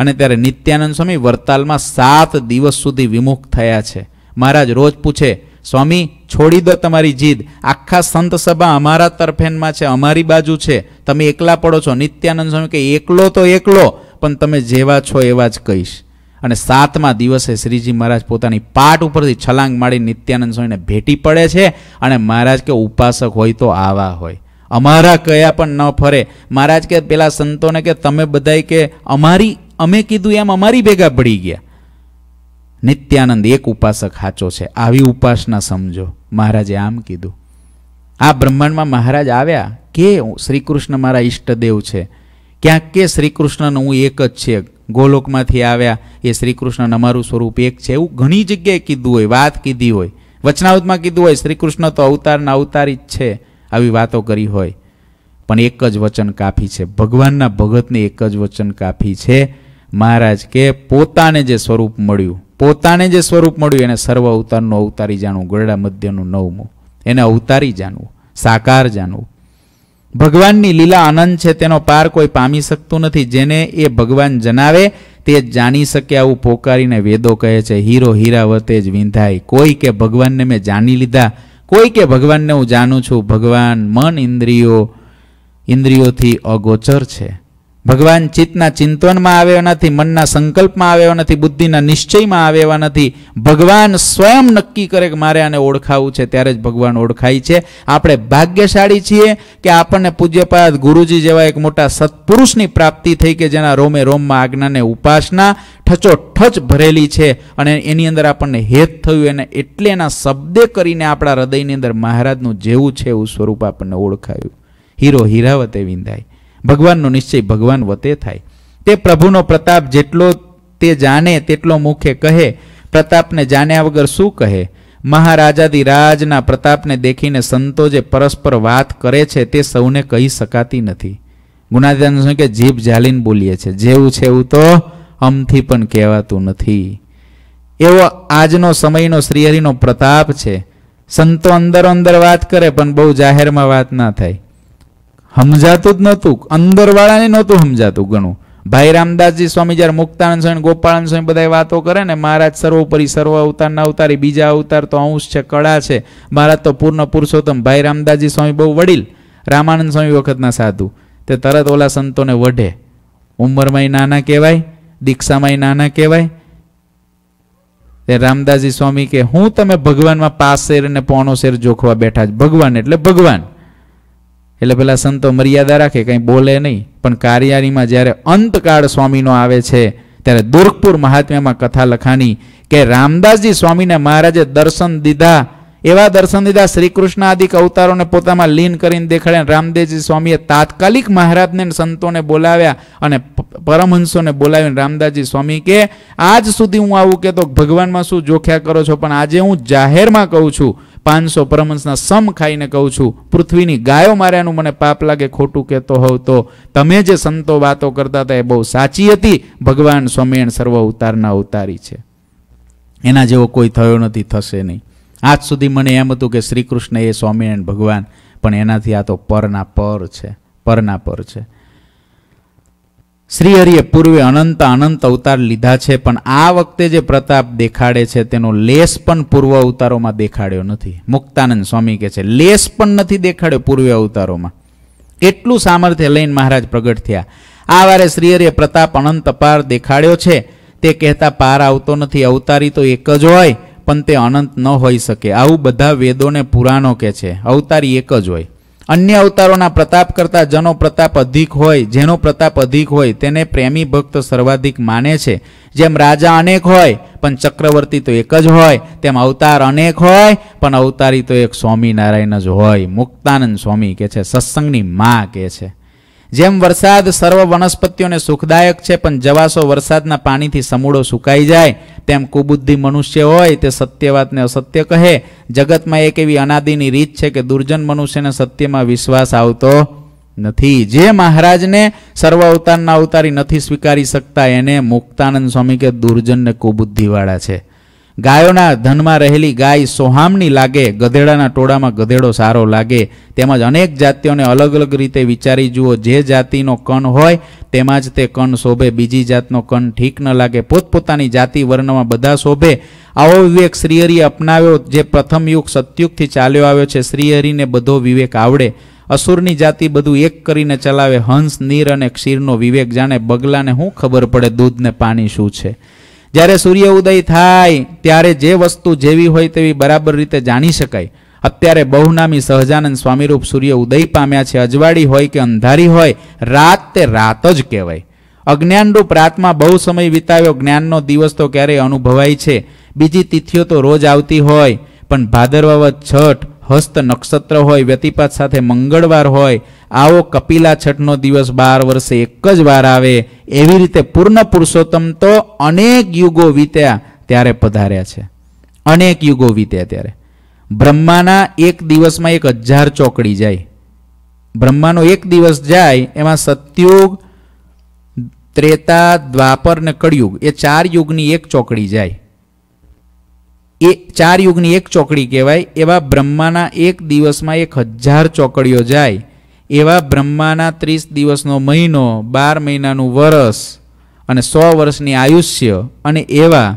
A: અને ત્યારે નિત્યાનંદ સ્વામી વરતાલમાં સાત દિવસ સુધી વિમુખ થયા છે. મહારાજ રોજ પૂછે, સ્વામી, છોડી દો તમારી જીદ. આખા સંત સભા અમારા તરફેનમાં છે, અમારી બાજુ છે. તમે એકલા પડો છો. નિત્યાનંદ સ્વામી કે, એકલો તો એકલો, પણ તમે જેવા છો એવા જ કહીશ. અને સાતમા દિવસે શ્રીજી મહારાજ પોતાની પાટ ઉપરથી છલાંગ મારી નિત્યાનંદ સ્વામીને ભેટી પડે છે અને મહારાજ કે ઉપાસક હોય તો આવા હોય. અમારા કયા પણ ન ફરે. મહારાજ કે પેલા સંતોને કે તમે બધાય કે અમારી, અમે કીધું એમ અમારી ભેગા પડી ગયા. નિત્યાનંદ એક ઉપાસક સાચો છે. આવી ઉપાસના સમજો. મહારાજે આમ કીધું. આ બ્રહ્માંડમાં મહારાજ આવ્યા કે શ્રીકૃષ્ણ મારા ઈષ્ટદેવ છે. ક્યાંક કે શ્રીકૃષ્ણનો હું એક જ છે. ગોલોકમાંથી આવ્યા. એ શ્રી કૃષ્ણ અમારું સ્વરૂપ એક છે. એવું ઘણી જગ્યાએ કીધું હોય, વાત કીધી હોય. વચનાવતમાં કીધું હોય શ્રી કૃષ્ણ તો અવતારના અવતારી જ છે, આવી વાતો કરી હોય. પણ એક જ વચન કાફી છે. ભગવાનના ભગતને એક જ વચન કાફી છે. મહારાજ કે પોતાને જે સ્વરૂપ મળ્યું, પોતાને જે સ્વરૂપ મળ્યું, એને સર્વ અવતારનું અવતારી જાણવું ગરડા મધ્યનું નવમું. એને અવતારી જાણવું, સાકાર જાણવું. ભગવાનની લીલા આનંદ છે, તેનો પાર કોઈ પામી શકતું નથી. જેને એ ભગવાન જણાવે, તે જાણી શકે આવું પોકારીને વેદો કહે છે, હીરો હીરા વતે જ વિંધાય. કોઈ કે ભગવાનને મેં જાણી લીધા. કોઈ કે ભગવાનને હું જાણું છું. ભગવાન મન ઇન્દ્રિયો, ઇન્દ્રિયોથી અગોચર છે. ભગવાન ચિત્તના ચિંતનમાં આવ્યો નથી, મનના સંકલ્પમાં આવ્યો નથી, બુદ્ધિના નિશ્ચયમાં આવ્યા નથી. ભગવાન સ્વયં નક્કી કરે કે મારે આને ઓળખાવું છે, ત્યારે જ ભગવાન ઓળખાય છે. આપણે ભાગ્યશાળી છીએ કે આપણને પૂજ્યપાદ ગુરુજી જેવા એક મોટા સત્પુરુષની પ્રાપ્તિ થઈ કે જેના રોમે રોમમાં આજ્ઞાને ઉપાસના ઠચો ઠચ ભરેલી છે અને એની અંદર આપણને હેત થયું એને એટલે એના શબ્દે કરીને આપણા હૃદયની અંદર મહારાજનું જેવું છે એવું સ્વરૂપ આપણને ઓળખાયું. હીરો હીરાવતે વિંધાય. ભગવાનનો નિશ્ચય ભગવાન વતે થાય. તે પ્રભુનો પ્રતાપ જેટલો તે જાણે તેટલો મુખે કહે, પ્રતાપને જાણ્યા વગર શું કહે? મહારાજાદી રાજના પ્રતાપને દેખીને સંતો જે પરસ્પર વાત કરે છે તે સૌને કહી શકાતી નથી. ગુનાદાન કે, જીભ જાલીને બોલીએ છે. જેવું છે એવું તો અમથી પણ કહેવાતું નથી. એવો આજનો સમયનો શ્રીહરિનો પ્રતાપ છે. સંતો અંદરો અંદર વાત કરે, પણ બહુ જાહેરમાં વાત ના થાય. સમજાતું જ નહોતું. અંદરવાળાને નહોતું સમજાતું ઘણું. ભાઈ રામદાસજી, સ્વામી જ્યારે મુક્તાનંદ સ્વામી, ગોપાળાનંદ સ્વામી બધા વાતો કરે ને, મહારાજ સર્વોપરી સર્વ અવતારના અવતારી, બીજા અવતાર તો અંશ છે, કળા છે. મહારાજ તો પૂર્ણ પુરુષોત્તમ. ભાઈ રામદાસજી સ્વામી બહુ વડીલ. રામાનંદ સ્વામી વખતના સાધુ. તે તરત ઓલા સંતોને વઢે. ઉંમરમાંય નાના કહેવાય, દીક્ષામાંય નાના કહેવાય. તે રામદાસજી સ્વામી કે, હું તમે ભગવાનમાં પાસ શેર અને પોણો શેર જોખવા બેઠા જ. ભગવાન એટલે ભગવાન. એટલે પેલા સંતો મર્યાદા રાખે, કંઈ બોલે નહીં. પણ કાર્યારીમાં જ્યારે અંતકાળ સ્વામીનો આવે છે, ત્યારે દુર્ગપુર મહાત્મ્યમાં કથા લખાણી કે રામદાસજી સ્વામીને મહારાજે દર્શન દીધા. એવા દર્શન દીધા, શ્રીકૃષ્ણ આદિક અવતારોને પોતામાં લીન કરીને દેખાડ્યા રામદેવજી સ્વામીએ તાત્કાલિક મહારાજને સંતોને બોલાવ્યા અને પરમહંસોને બોલાવીને રામદાસજી સ્વામી કે, આજ સુધી હું આવું કહેતો ભગવાનમાં શું જોખ્યા કરો છો? પણ આજે હું જાહેરમાં કહું છું પાંચસો પરમંશના સમ ખાઈને કહું છું, પૃથ્વીની ગાયો માર્યાનું મને પાપ લાગે, ખોટું કહેતો હોવ તો તમે જે સંતો વાતો કરતા હતા એ બહુ સાચી હતી. ભગવાન સ્વામિયણ સર્વ અવતારના અવતારી છે. એના જેવો કોઈ થયો નથી, થશે નહીં. આજ સુધી મને એમ હતું કે શ્રી કૃષ્ણ એ સ્વામિનારાયણ ભગવાન, પણ એનાથી આ તો પરના પર છે, પરના પર છે. શ્રી હરિએ પૂર્વે અનંત અનંત અવતાર લીધા છે, પણ આ વખતે જે પ્રતાપ દેખાડે છે, તેનો લેસ પણ પૂર્વ અવતારોમાં દેખાડ્યો નથી. મુક્તાનંદ સ્વામી કહે છે, લેસ પણ નથી દેખાડ્યો પૂર્વ અવતારોમાં. એટલું સામર્થ્ય લઈને મહારાજ પ્રગટ થયા. આ વારે શ્રી હરિએ પ્રતાપ અનંત અપાર દેખાડ્યો છે. તે કહેતા, પાર આવતો નથી, અવતારી તો એક જ હોય, પણ તે અનંત ન હોઈ શકે. આવું બધા વેદોને પુરાણો કહે છે, અવતારી એક જ હોય. અન્ય અવતારોના પ્રતાપ કરતાં જેનો પ્રતાપ અધિક હોય, જેનો પ્રતાપ અધિક હોય, તેને પ્રેમી ભક્ત સર્વાધિક માને છે. જેમ રાજા અનેક હોય, પણ ચક્રવર્તી તો એક જ હોય. તેમ અવતાર અનેક હોય, પણ અવતારી તો એક સ્વામિનારાયણ જ હોય. મુક્તાનંદ સ્વામી કે છે, સત્સંગની માં કે છે. જેમ વરસાદ સર્વ વનસ્પતિઓને સુખદાયક છે, પણ જવાસો વરસાદના પાણીથી સમૂળો સુકાઈ જાય, તેમ કુબુદ્ધિ મનુષ્ય હોય તે સત્ય વાતને અસત્ય કહે. જગતમાં એક એવી અનાદિની રીત છે કે દુર્જન મનુષ્યને સત્યમાં વિશ્વાસ આવતો નથી. જે મહારાજને સર્વ અવતારના અવતારી નથી સ્વીકારી શકતા, એને મુક્તાનંદ સ્વામી કે દુર્જન ને કુબુદ્ધિવાળા છે. ગાયોના ધનમાં રહેલી ગાય સોહામણી લાગે, ગધેડાના ટોળામાં ગધેડો સારો લાગે. તેમજ અનેક જાતિઓને અલગ અલગ રીતે વિચારી જુઓ. જે જાતિનો કણ હોય તેમાં જ તે કણ શોભે, બીજી જાતનો કણ ઠીક ન લાગે. પોતપોતાની જાતિ વર્ણમાં બધા શોભે. આવો વિવેક શ્રીહરિ અપનાવ્યો, જે પ્રથમ યુગ સતયુગથી ચાલ્યો આવ્યો છે. શ્રીહરિને બધો વિવેક આવડે. અસુરની જાતિ બધું એક કરીને ચલાવે. હંસ, નીર અને ક્ષીરનો વિવેક જાણે બગલાને શું ખબર પડે દૂધ ને પાણી શું છે? જ્યારે સૂર્ય ઉદય થાય, ત્યારે જે વસ્તુ જેવી હોય તેવી બરાબર રીતે જાણી શકાય. અત્યારે બહુનામી સહજાનંદ સ્વામીરૂપ સૂર્ય ઉદય પામ્યા છે. અજવાળી હોય કે અંધારી હોય, રાત તે રાત જ કહેવાય. અજ્ઞાનરૂપ રાતમાં બહુ સમય વિતાવ્યો, જ્ઞાનનો દિવસ તો ક્યારેય અનુભવાય છે. બીજી તિથિઓ તો રોજ આવતી હોય, પણ ભાદરવા છઠ હસ્ત નક્ષત્ર હોય, વ્યતિપાત સાથે મંગળવાર હોય, આવો કપિલા છઠનો દિવસ બાર વર્ષે એક જ વાર આવે, એવી રીતે પૂર્ણ પુરુષોત્તમ તો અનેક યુગો વીત્યા ત્યારે પધાર્યા છે. અનેક યુગો વીત્યા ત્યારે. બ્રહ્માના એક દિવસમાં એક હજાર ચોકડી જાય. બ્રહ્માનો એક દિવસ જાય, એમાં સત્યુગ, ત્રેતા, દ્વાપર ને કળિયુગ, એ ચાર યુગની એક ચોકડી જાય. એ ચાર યુગની એક ચોકડી કહેવાય, એવા બ્રહ્માના એક દિવસમાં એક હજાર ચોકડીઓ જાય, એવા બ્રહ્માના ત્રીસ દિવસનો મહિનો, બાર મહિનાનું વરસ અને સો વર્ષની આયુષ્ય અને એવા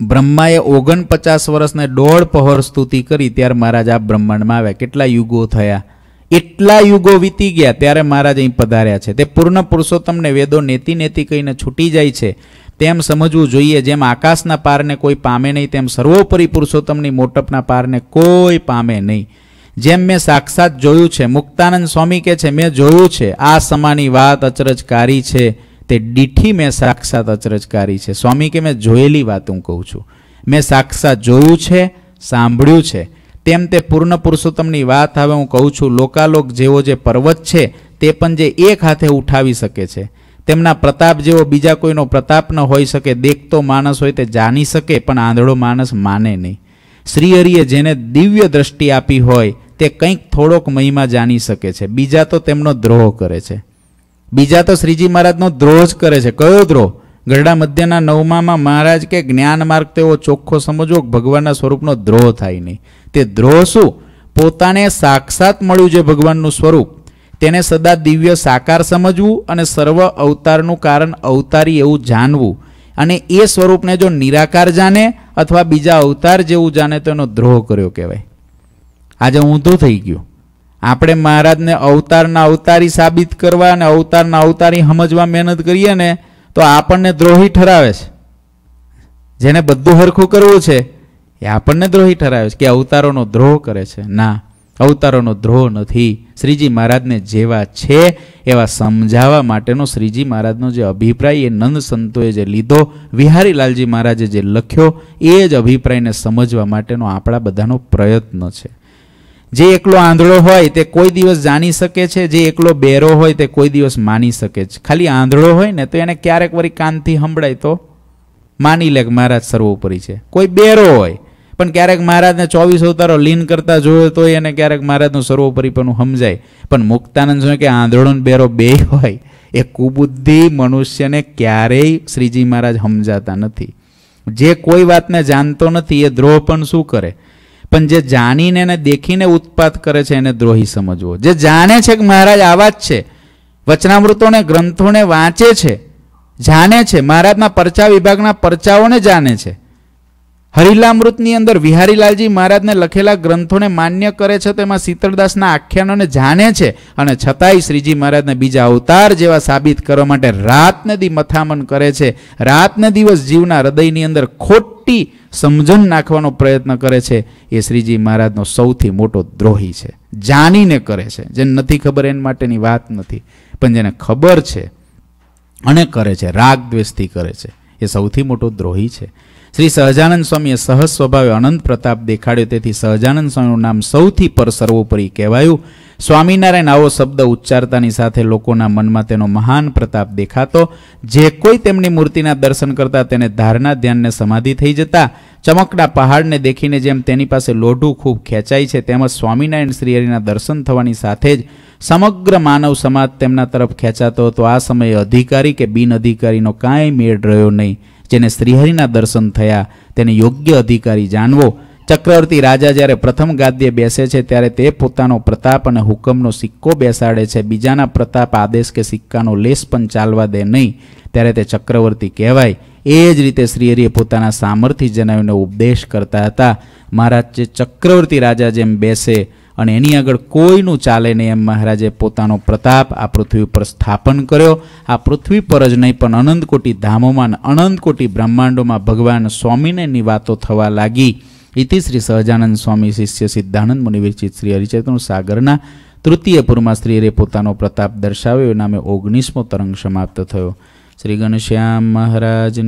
A: બ્રહ્માએ ઓગણપચાસ વર્ષને દોઢ પહોર સ્તુતિ કરી ત્યારે મહારાજ આ બ્રહ્માંડમાં આવ્યા. કેટલા યુગો થયા? એટલા યુગો વીતી ગયા ત્યારે મહારાજ અહીં પધાર્યા છે. તે પૂર્ણ પુરુષોત્તમને વેદો નેતિ નેતિ કહીને છૂટી જાય છે. તેમ સમજવું જોઈએ, જેમ આકાશના પારને કોઈ પામે નહીં, તેમ સર્વોપરી પુરુષોત્તમની મોટપના પારને કોઈ પામે નહીં. જેમ મેં સાક્ષાત જોયું છે, મુક્તાનંદ સ્વામી કે છે, મેં જોયું છે, આ સમાની વાત અચરજકારી છે. તે ડીઠી મેં સાક્ષાત અચરજકારી છે. સ્વામી કે, મેં જોયેલી વાત હું કહું છું. મેં સાક્ષાત જોયું છે, સાંભળ્યું છે. તેમ તે પૂર્ણ પુરુષોત્તમની વાત હવે હું કહું છું, લોકાલોક જેવો જે પર્વત છે, તે પણ જે એક હાથે ઉઠાવી શકે છે. તેમના પ્રતાપ જેવો બીજા કોઈનો પ્રતાપ ન હોઈ શકે. દેખતો માણસ હોય તે જાણી શકે, પણ આંધળો માણસ માને નહીં. શ્રીહરિએ જેને દિવ્ય દ્રષ્ટિ આપી હોય, તે કંઈક થોડોક મહિમા જાણી શકે છે. બીજા તો તેમનો દ્રોહ કરે છે. બીજા તો શ્રીજી મહારાજનો દ્રોહ જ કરે છે. કયો દ્રોહ? ગરડા મધ્યના નવમામાં મહારાજ કે જ્ઞાન માર્ગ તેવો ચોખ્ખો સમજવો ભગવાનના સ્વરૂપનો દ્રોહ થાય નહીં. તે દ્રોહ શું? પોતાને સાક્ષાત મળ્યું છે ભગવાનનું સ્વરૂપ. તેને સદા દિવ્ય સાકાર સમજવું અને સર્વ અવતારનું કારણ અવતારી એવું જાણવું. અને એ સ્વરૂપને જો નિરાકાર જાણે અથવા બીજા અવતાર જેવું જાણે તો એનો દ્રોહ કર્યો કહેવાય. આજે ઊંધો થઈ ગયું. આપણે મહારાજને અવતારના અવતારી સાબિત કરવા અને અવતારના અવતારી સમજવા મહેનત કરીએ ને તો આપણને દ્રોહી ઠરાવે છે. જેને બધું હરખું કરવું છે, એ આપણને દ્રોહી ઠરાવે છે કે અવતારોનો દ્રોહ કરે છે. ના અવતારોનો દ્રોહ નથી. શ્રીજી મહારાજને જેવા છે એવા સમજાવવા માટેનો શ્રીજી મહારાજનો જે અભિપ્રાય, એ નંદ સંતોએ જે લીધો, વિહારીલાલજી મહારાજે જે લખ્યો, એ જ અભિપ્રાયને સમજવા માટેનો આપણા બધાનો પ્રયત્ન છે. જે એકલો આંધળો હોય તે કોઈ દિવસ જાણી શકે છે, જે એકલો બેરો હોય તે કોઈ દિવસ માની શકે છે. ખાલી આંધળો હોય ને તો એને ક્યારેક વળી કાનથી સંભળાય તો? માની લે કે મહારાજ સર્વોપરી છે. કોઈ બેરો હોય પણ ક્યારેક મહારાજને ચોવીસ અવતારો લીન કરતા જોયો તો એને ક્યારેક મહારાજનું સર્વોપરીપણું સમજાય. પણ મુક્તાનંદ સ્વામી કે આંધળો બેરો બે હોય, એ કુબુદ્ધિ મનુષ્યને ક્યારેય શ્રીજી મહારાજ સમજાતા નથી. જે કોઈ વાતને જાણતો નથી, એ દ્રોહ પણ શું કરે? પણ જે જાણીને એને દેખીને ઉત્પાત કરે છે, એને દ્રોહી સમજવો. જે જાણે છે કે મહારાજ આવા જ છે, વચનામૃતોને, ગ્રંથોને વાંચે છે, જાણે છે, મહારાજના પરચા વિભાગના પરચાઓને જાણે છે. હરિલામૃતની અંદર વિહારીલાલજી મહારાજને લખેલા ગ્રંથોને માન્ય કરે છે, તેમાં શીતળદાસના આખ્યાનોને જાણે છે અને છતાંય શ્રીજી મહારાજને બીજા અવતાર જેવા સાબિત કરવા માટે રાતને દી મથામન કરે છે. રાતને દિવસ જીવના હૃદયની અંદર ખોટી સમજણ નાખવાનો પ્રયત્ન કરે છે. એ શ્રીજી મહારાજનો સૌથી મોટો દ્રોહી છે. જાણીને કરે છે. જેને નથી ખબર એના માટેની વાત નથી. પણ જેને ખબર છે અને કરે છે રાગ દ્વેષથી કરે છે. એ સૌથી મોટો દ્રોહી છે. શ્રી સહજાનંદ સ્વામીએ સહજ સ્વભાવે અનંત પ્રતાપ દેખાડ્યો. તેથી સહજાનંદ સ્વામીનું નામ સૌથી પર સર્વોપરી કહેવાયું. સ્વામિનારાયણ આવો શબ્દ ઉચ્ચારતાની સાથે લોકોના મનમાં તેનો મહાન પ્રતાપ દેખાતો. જે કોઈ તેમની મૂર્તિના દર્શન કરતા તેને ધારણા ધ્યાનને સમાધિ થઈ જતા. ચમકના પહાડને દેખીને જેમ તેની પાસે લોઢું ખૂબ ખેંચાય છે, તેમજ સ્વામિનારાયણ શ્રીહરિના દર્શન થવાની સાથે જ સમગ્ર માનવ સમાજ તેમના તરફ ખેંચાતો હતો. આ સમયે અધિકારી કે બિન અધિકારીનો કાંઈ મેળ રહ્યો નહીં. જેને શ્રીહરિના દર્શન થયા, તેને યોગ્ય અધિકારી જાણવો. ચક્રવર્તી રાજા જ્યારે પ્રથમ ગાદ્ય બેસે છે, ત્યારે તે પોતાનો પ્રતાપ અને હુકમનો સિક્કો બેસાડે છે. બીજાના પ્રતાપ આદેશ કે સિક્કાનો લેસ પણ ચાલવા દે નહીં, ત્યારે તે ચક્રવર્તી કહેવાય. એ જ રીતે શ્રીહરિએ પોતાના સામર્થ્ય જણાવીને ઉપદેશ કરતા હતા. મહારાજ, જે ચક્રવર્તી રાજા જેમ બેસે અને એની આગળ કોઈનું ચાલે નહીં એમ મહારાજે પોતાનો પ્રતાપ આ પૃથ્વી ઉપર સ્થાપન કર્યો. આ પૃથ્વી પર જ નહીં, પણ અનંતકોટી ધામોમાં અને અનંત બ્રહ્માંડોમાં ભગવાન સ્વામિનારાયણની વાતો થવા લાગી. ઇતિ શ્રી સહજાનંદ સ્વામી શિષ્ય સિદ્ધાનંદ મુનિવિરચિત શ્રી હરિચેતન સાગરના તૃતીય પૂરમાં શ્રીએ પોતાનો પ્રતાપ દર્શાવ્યો નામે ઓગણીસમો તરંગ સમાપ્ત થયો. શ્રી ઘનશ્યામ મહારાજની